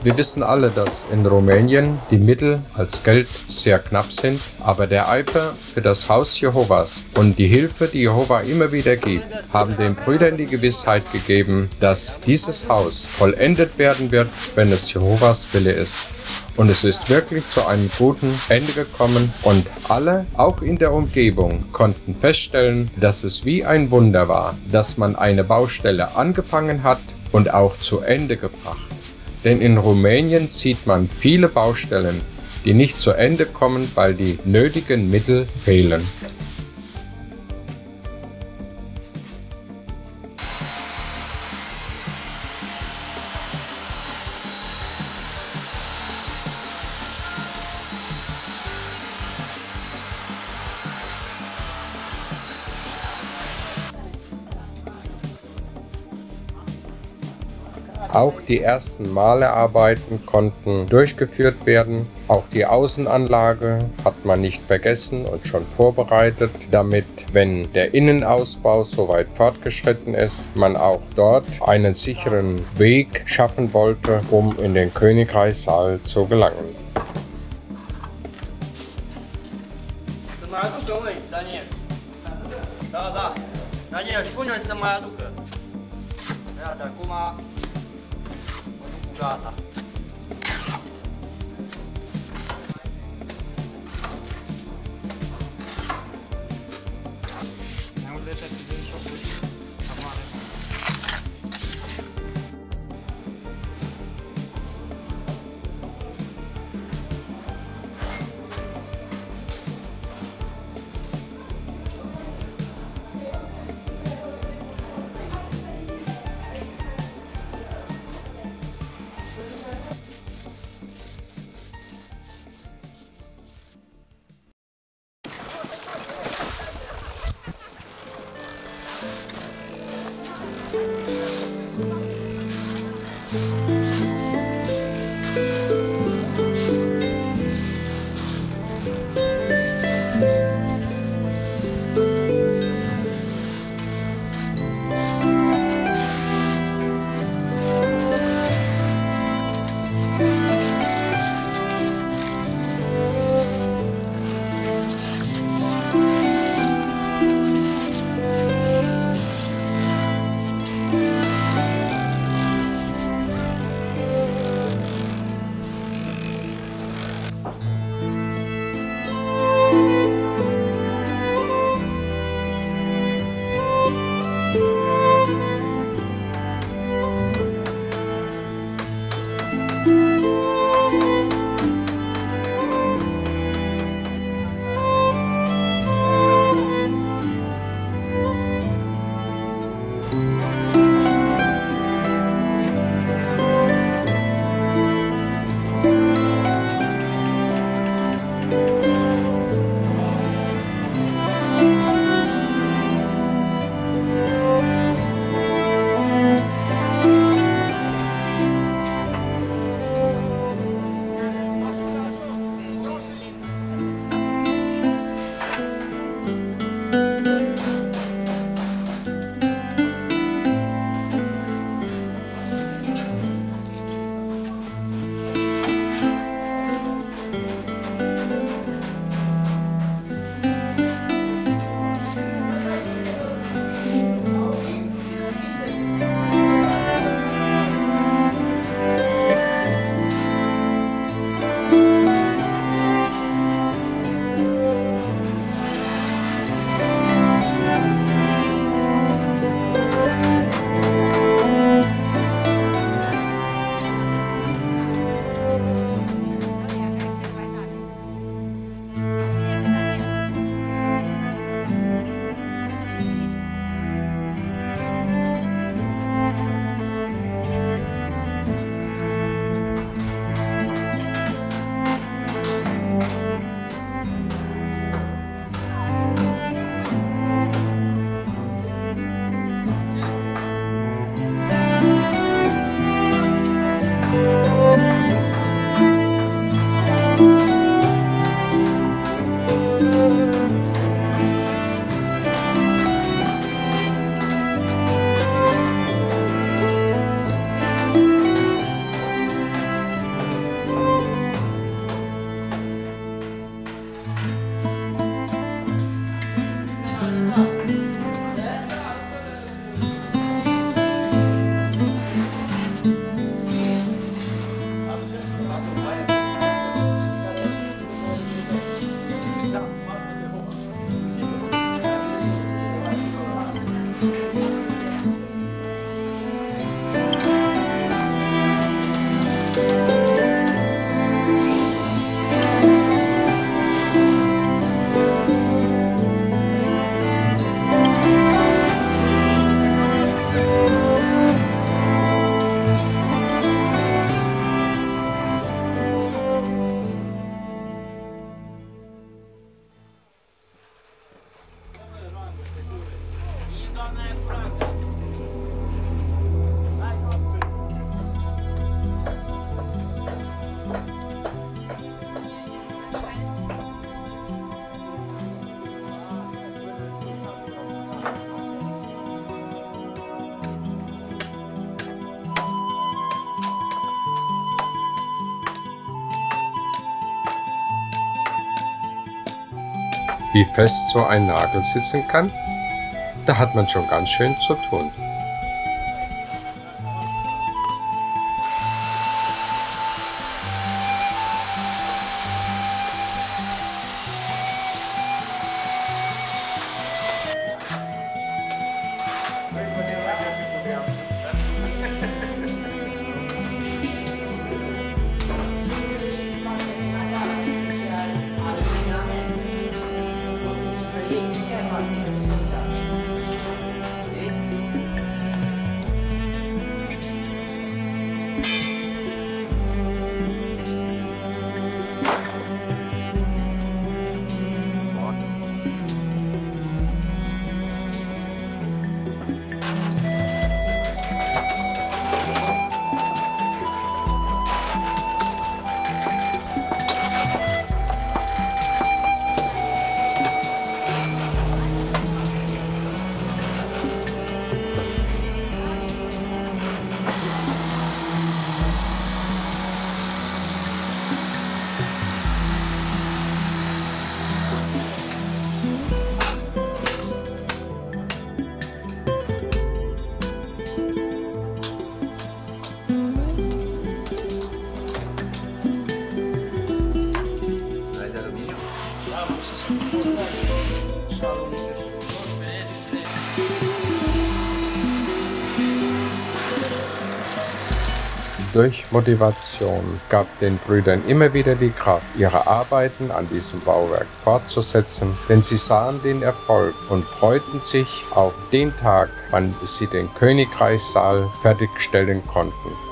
Wir wissen alle, dass in Rumänien die Mittel als Geld sehr knapp sind, aber der Eifer für das Haus Jehovas und die Hilfe, die Jehova immer wieder gibt, haben den Brüdern die Gewissheit gegeben, dass dieses Haus vollendet werden wird, wenn es Jehovas Wille ist. Und es ist wirklich zu einem guten Ende gekommen und alle, auch in der Umgebung, konnten feststellen, dass es wie ein Wunder war, dass man eine Baustelle angefangen hat und auch zu Ende gebracht. Denn in Rumänien sieht man viele Baustellen, die nicht zu Ende kommen, weil die nötigen Mittel fehlen. Auch die ersten Malearbeiten konnten durchgeführt werden. Auch die Außenanlage hat man nicht vergessen und schon vorbereitet, damit, wenn der Innenausbau soweit fortgeschritten ist, man auch dort einen sicheren Weg schaffen wollte, um in den Königreichssaal zu gelangen.
Tá. Ah. Não deixar
wie fest so ein Nagel sitzen kann? Da hat man schon ganz schön zu tun. Durch Motivation gab den Brüdern immer wieder die Kraft, ihre Arbeiten an diesem Bauwerk fortzusetzen, denn sie sahen den Erfolg und freuten sich auf den Tag, wann sie den Königreichssaal fertigstellen konnten.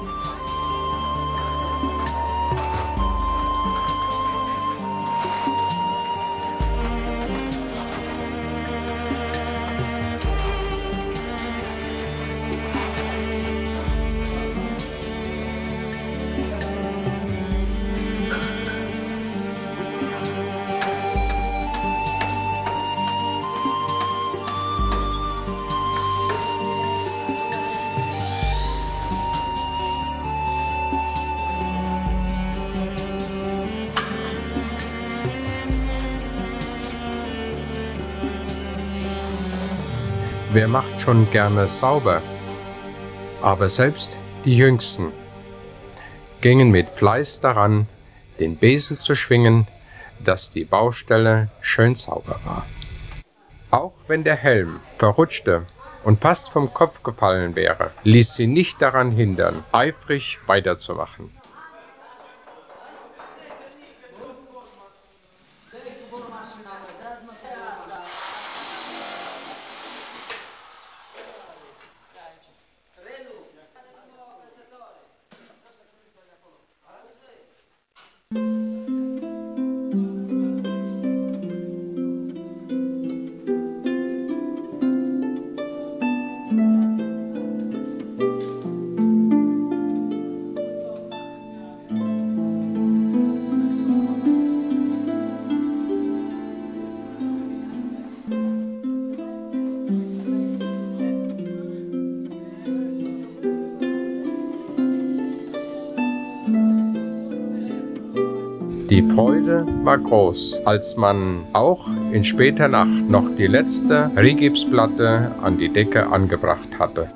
Schon gerne sauber? Aber selbst die Jüngsten gingen mit Fleiß daran, den Besen zu schwingen, dass die Baustelle schön sauber war. Auch wenn der Helm verrutschte und fast vom Kopf gefallen wäre, ließ sie nicht daran hindern, eifrig weiterzumachen. War groß, als man auch in später Nacht noch die letzte Rigipsplatte an die Decke angebracht hatte.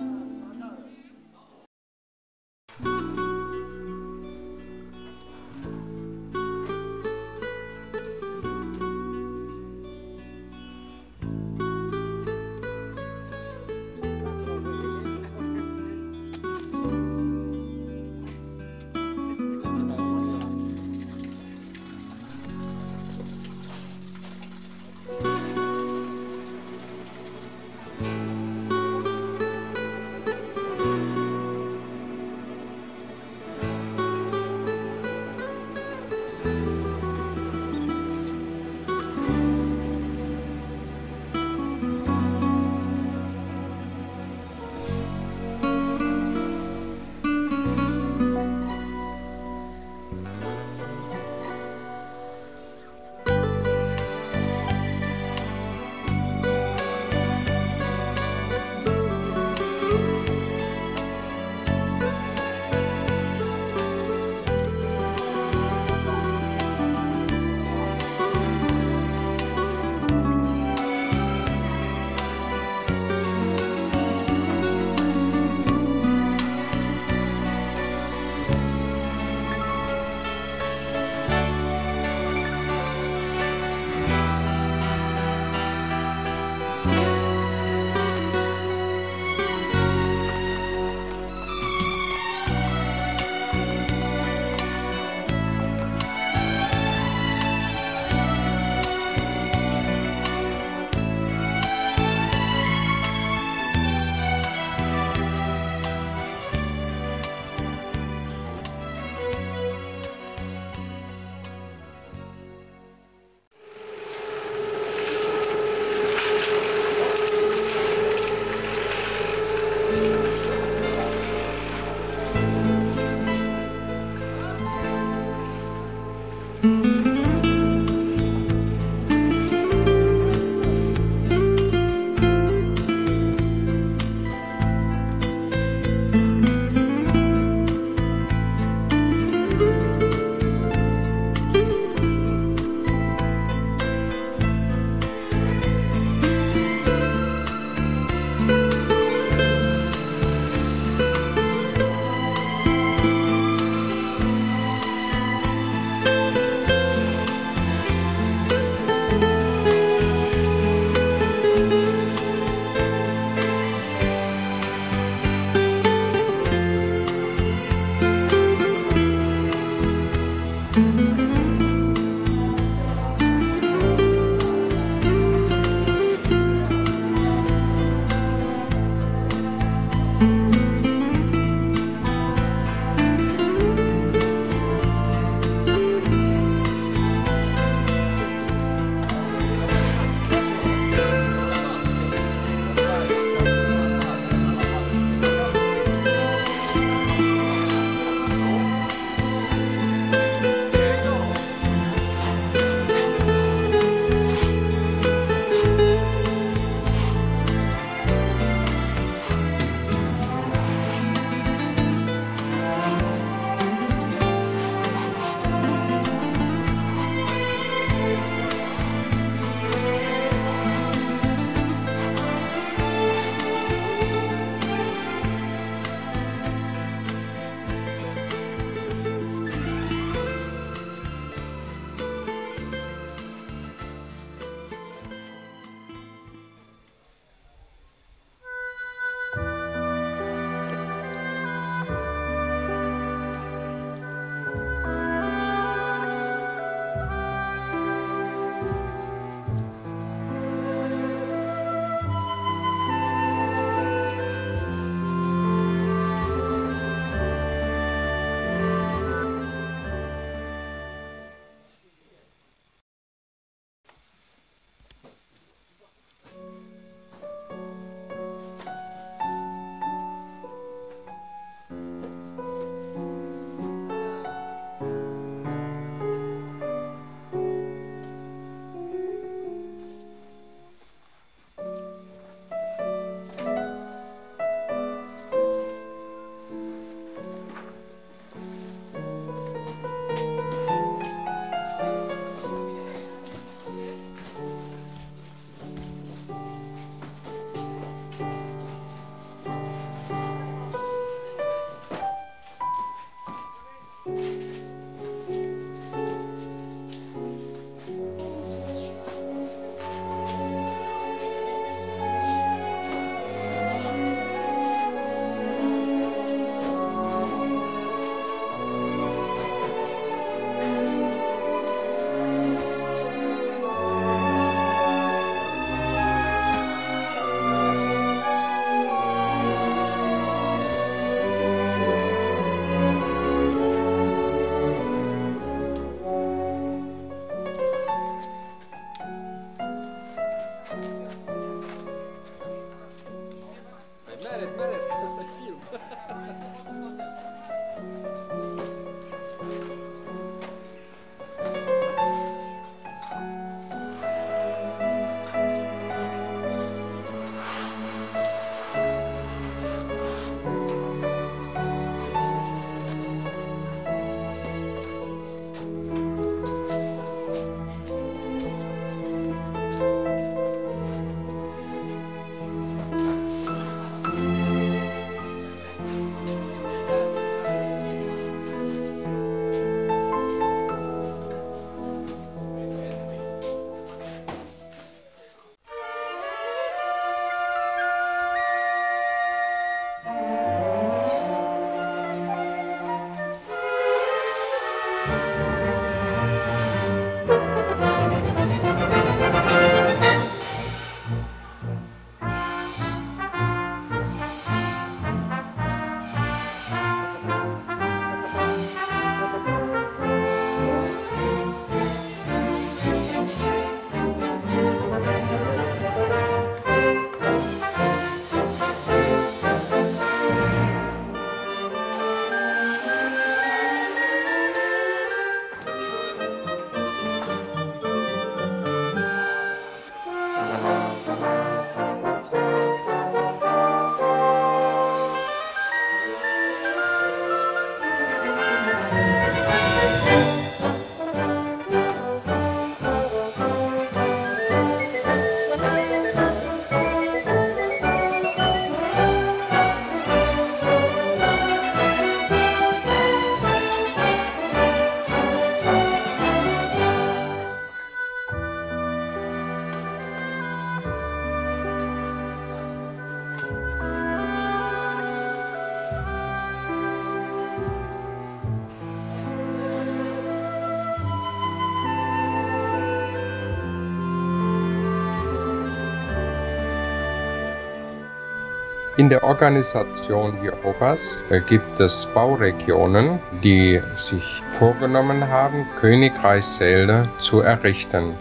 In der Organisation Jehovas äh, gibt es Bauregionen, die sich vorgenommen haben, Königreichssäle zu errichten.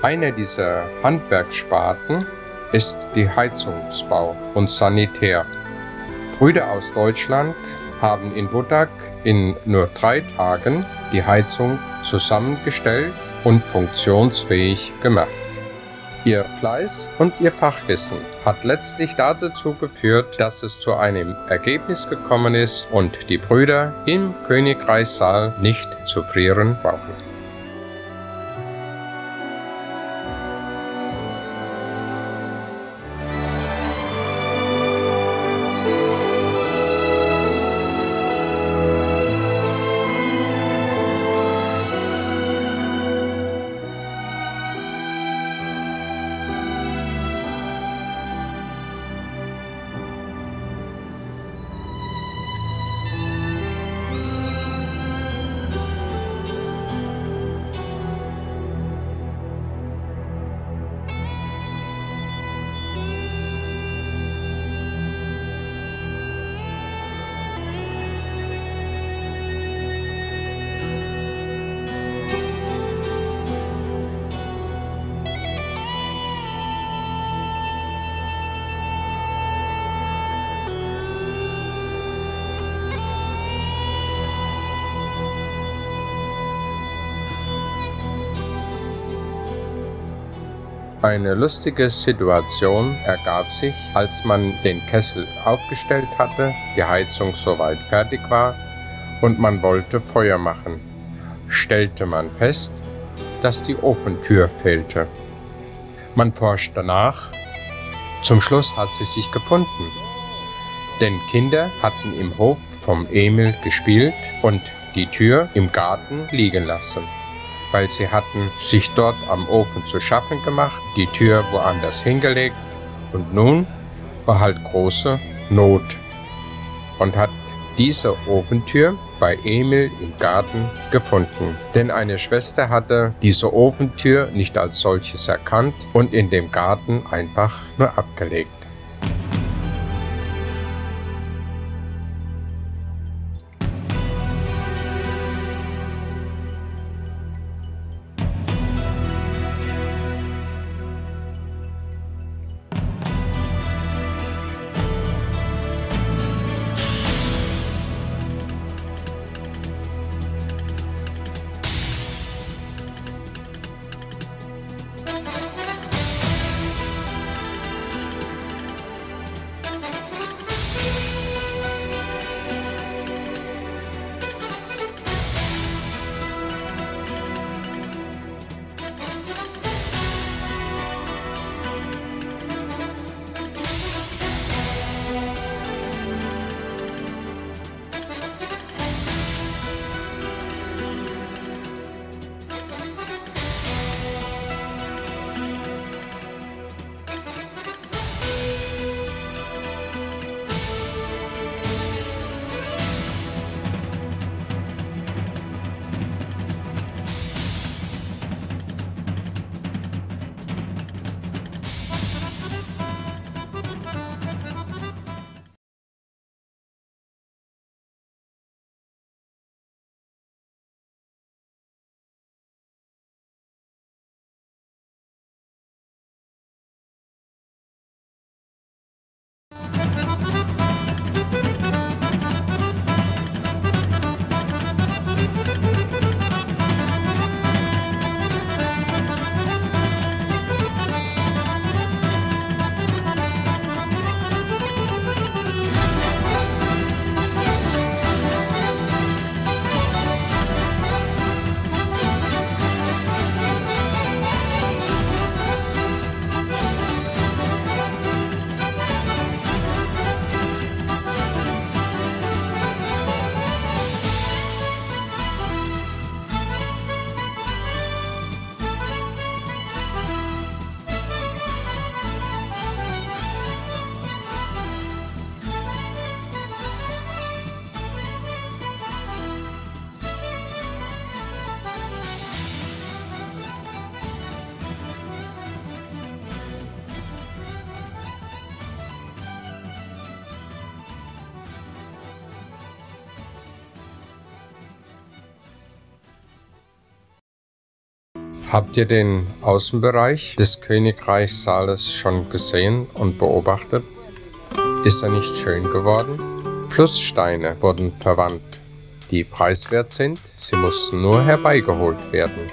Eine dieser Handwerkssparten ist die Heizungsbau und Sanitär. Brüder aus Deutschland haben in Budak in nur drei Tagen die Heizung zusammengestellt und funktionsfähig gemacht. Ihr Fleiß und ihr Fachwissen hat letztlich dazu geführt, dass es zu einem Ergebnis gekommen ist und die Brüder im Königreichssaal nicht zu frieren brauchen. Eine lustige Situation ergab sich, als man den Kessel aufgestellt hatte, die Heizung soweit fertig war und man wollte Feuer machen, stellte man fest, dass die Ofentür fehlte. Man forschte nach, zum Schluss hat sie sich gefunden. Denn Kinder hatten im Hof vom Emil gespielt und die Tür im Garten liegen lassen weil sie hatten sich dort am Ofen zu schaffen gemacht, die Tür woanders hingelegt und nun war halt große Not und hat diese Ofentür bei Emil im Garten gefunden. Denn eine Schwester hatte diese Ofentür nicht als solches erkannt und in dem Garten einfach nur abgelegt. Habt ihr den Außenbereich des Königreichssaales schon gesehen und beobachtet? Ist er nicht schön geworden? Flusssteine wurden verwandt, die preiswert sind, sie mussten nur herbeigeholt werden.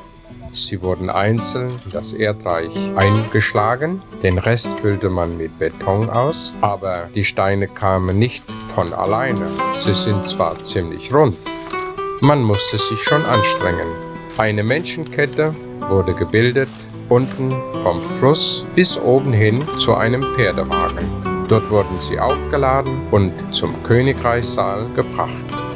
Sie wurden einzeln in das Erdreich eingeschlagen, den Rest füllte man mit Beton aus, aber die Steine kamen nicht von alleine. Sie sind zwar ziemlich rund, man musste sich schon anstrengen. Eine Menschenkette wurde gebildet, unten vom Fluss bis oben hin zu einem Pferdewagen. Dort wurden sie aufgeladen und zum Königreichssaal gebracht.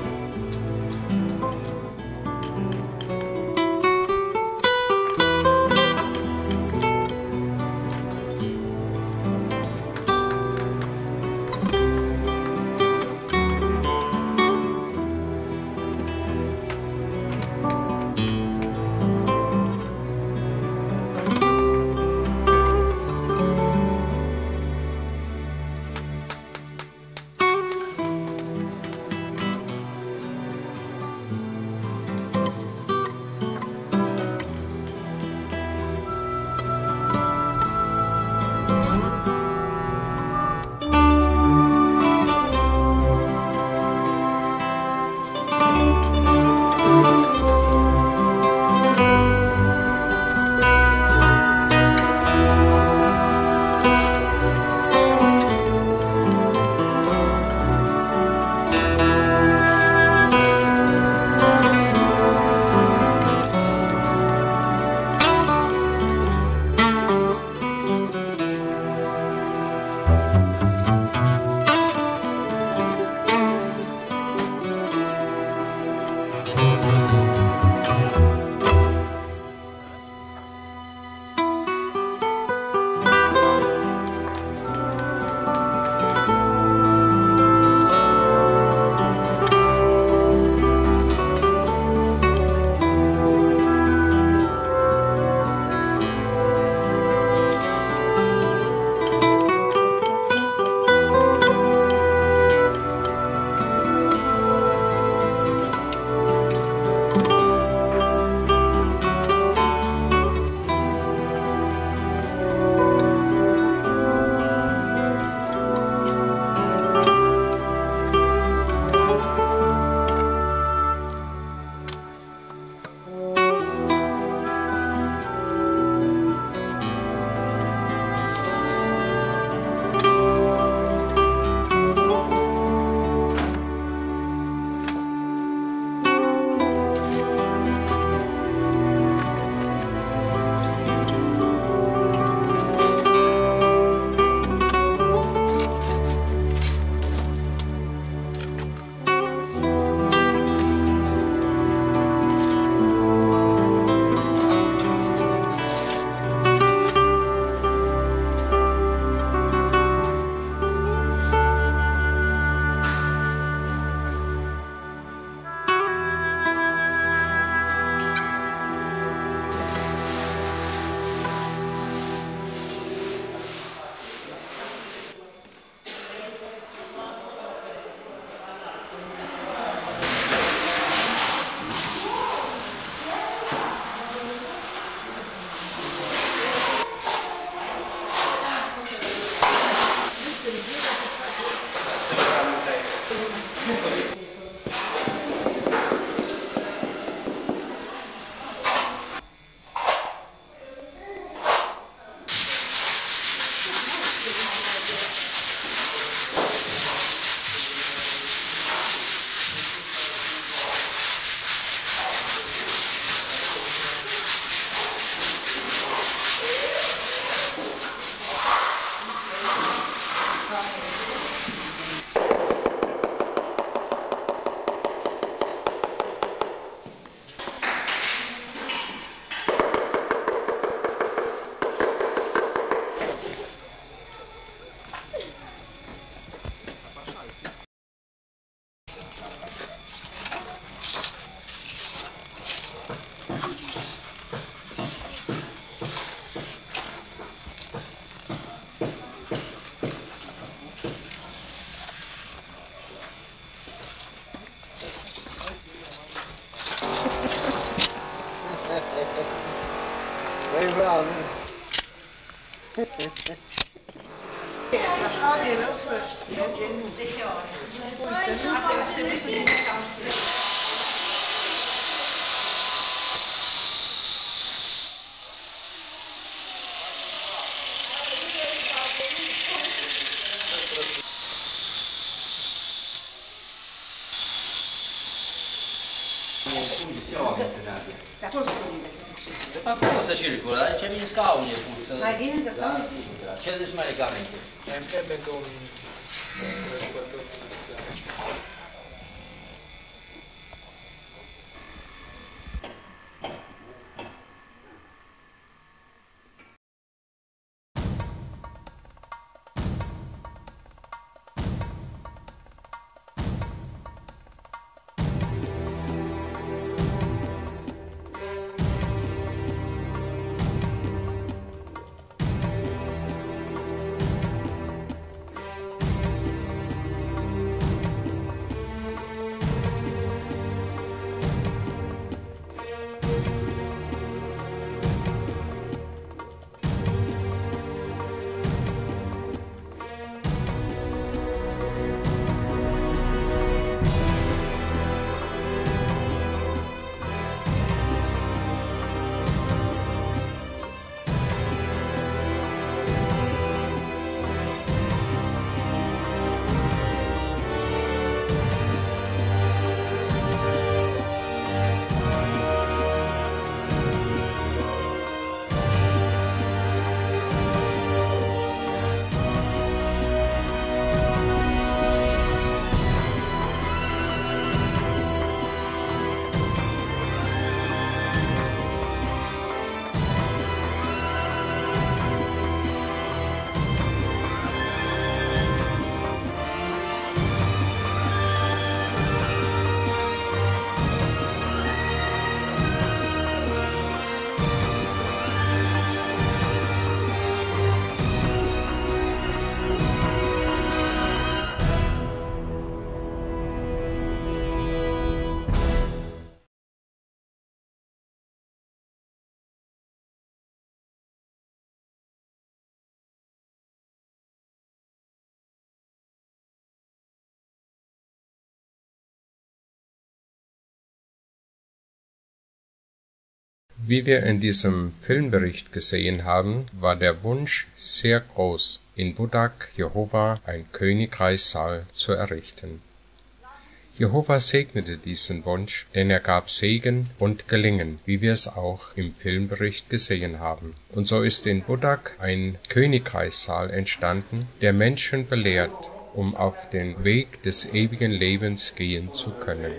Wie wir in diesem Filmbericht gesehen haben, war der Wunsch sehr groß, in Budak Jehova ein Königreichssaal zu errichten. Jehova segnete diesen Wunsch, denn er gab Segen und Gelingen, wie wir es auch im Filmbericht gesehen haben. Und so ist in Budak ein Königreichssaal entstanden, der Menschen belehrt, um auf den Weg des ewigen Lebens gehen zu können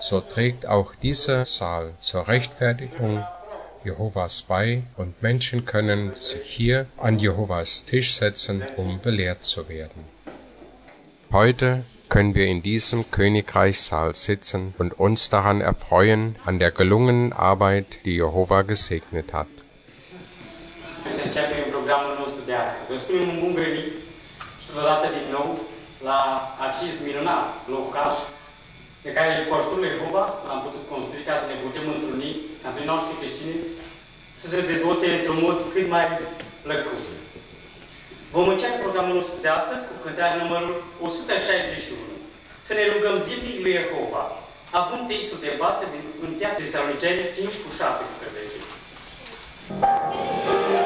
so trägt auch dieser Saal zur Rechtfertigung Jehovas bei und Menschen können sich hier an Jehovas Tisch setzen, um belehrt zu werden. Heute können wir in diesem Königreichssaal sitzen und uns daran erfreuen an der gelungenen Arbeit, die Jehova gesegnet hat.
Să începem programul nostru de astăzi. Vă spunem un bun venit și vă dată din nou la acest minunat locaș pe care Portul Jehova l-am putut construi ca să ne putem întruni ca prin noastre creștini să se dezvolte într-un mod cât mai plăcut. Vom începe programul nostru de astăzi cu cântarea numărul 161. Să ne rugăm zilnic lui Jehova, având textul de bază din Întâia Tesaloniceni 5 cu 17.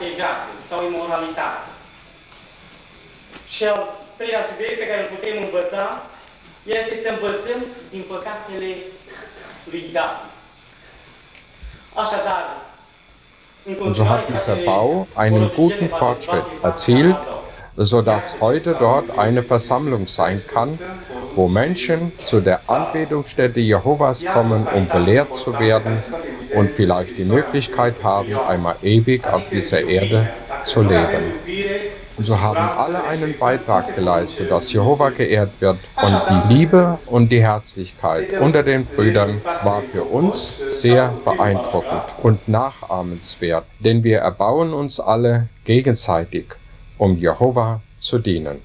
păcate sau imoralitate? Și al treilea subiect pe care îl putem învăța este să învățăm din păcatele lui David. Așadar,
Und so hat dieser Bau einen guten Fortschritt erzielt, sodass heute dort eine Versammlung sein kann, wo Menschen zu der Anbetungsstätte Jehovas kommen, um belehrt zu werden und vielleicht die Möglichkeit haben, einmal ewig auf dieser Erde zu leben. Und so haben alle einen Beitrag geleistet, dass Jehova geehrt wird. Und die Liebe und die Herzlichkeit unter den Brüdern war für uns sehr beeindruckend und nachahmenswert, denn wir erbauen uns alle gegenseitig, um Jehova zu dienen.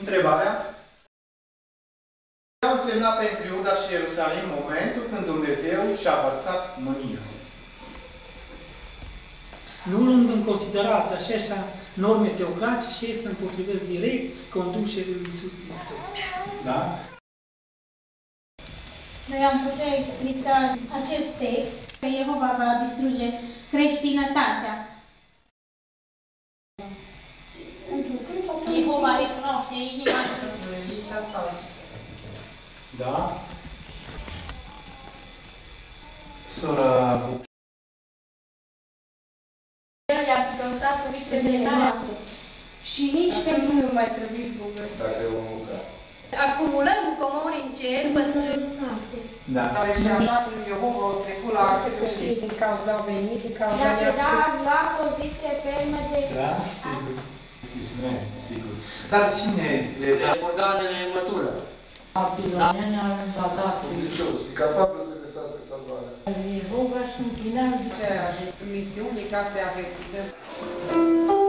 Întrebarea? Ce a însemnat pentru Iuda și Ierusalim Dumnezeu și-a vărsat mânia?
Nu luând în considerație aceștia norme teocratice, ei se împotrivesc direct conducerii lui Iisus Hristos.
Da?
Noi am putea explica acest text că Jehova va distruge creștinătatea. Jehova le cunoaște inima
Da? Sora
El i-a căutat pe niște noastre. Și nici pentru nu mai trebuie bogăți.
Dacă e omul ca.
Acumulăm comori în cer, păstrând noapte.
Da.
Care și așa Jehova a trecut la acte și din cauza au venit, din cauza
Dacă
ne-a
da,
spus.
la poziție fermă de...
Da? Sigur. Ismael, sigur. Dar cine le da?
Organele în măsură.
Babilonieni au invadat.
Credincios, e capabil să găsească salvarea.
Jehova și împlinea misiunii ca să avertizăm.
Wir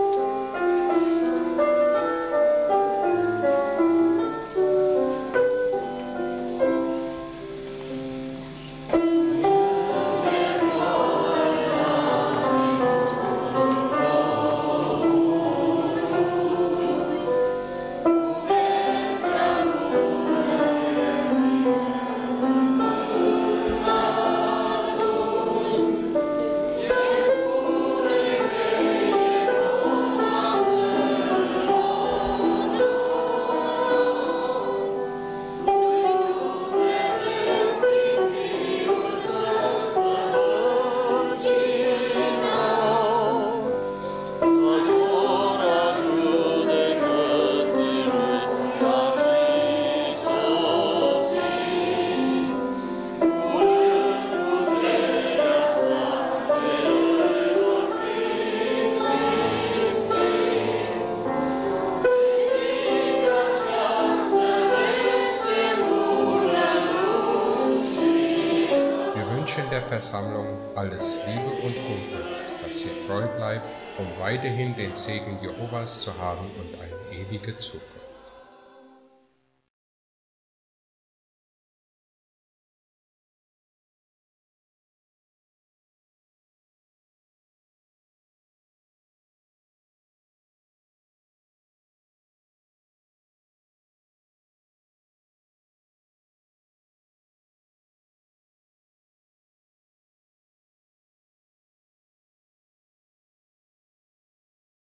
Versammlung alles Liebe und Gute, dass sie treu bleibt, um weiterhin den Segen Jehovas zu haben und eine ewige Zukunft.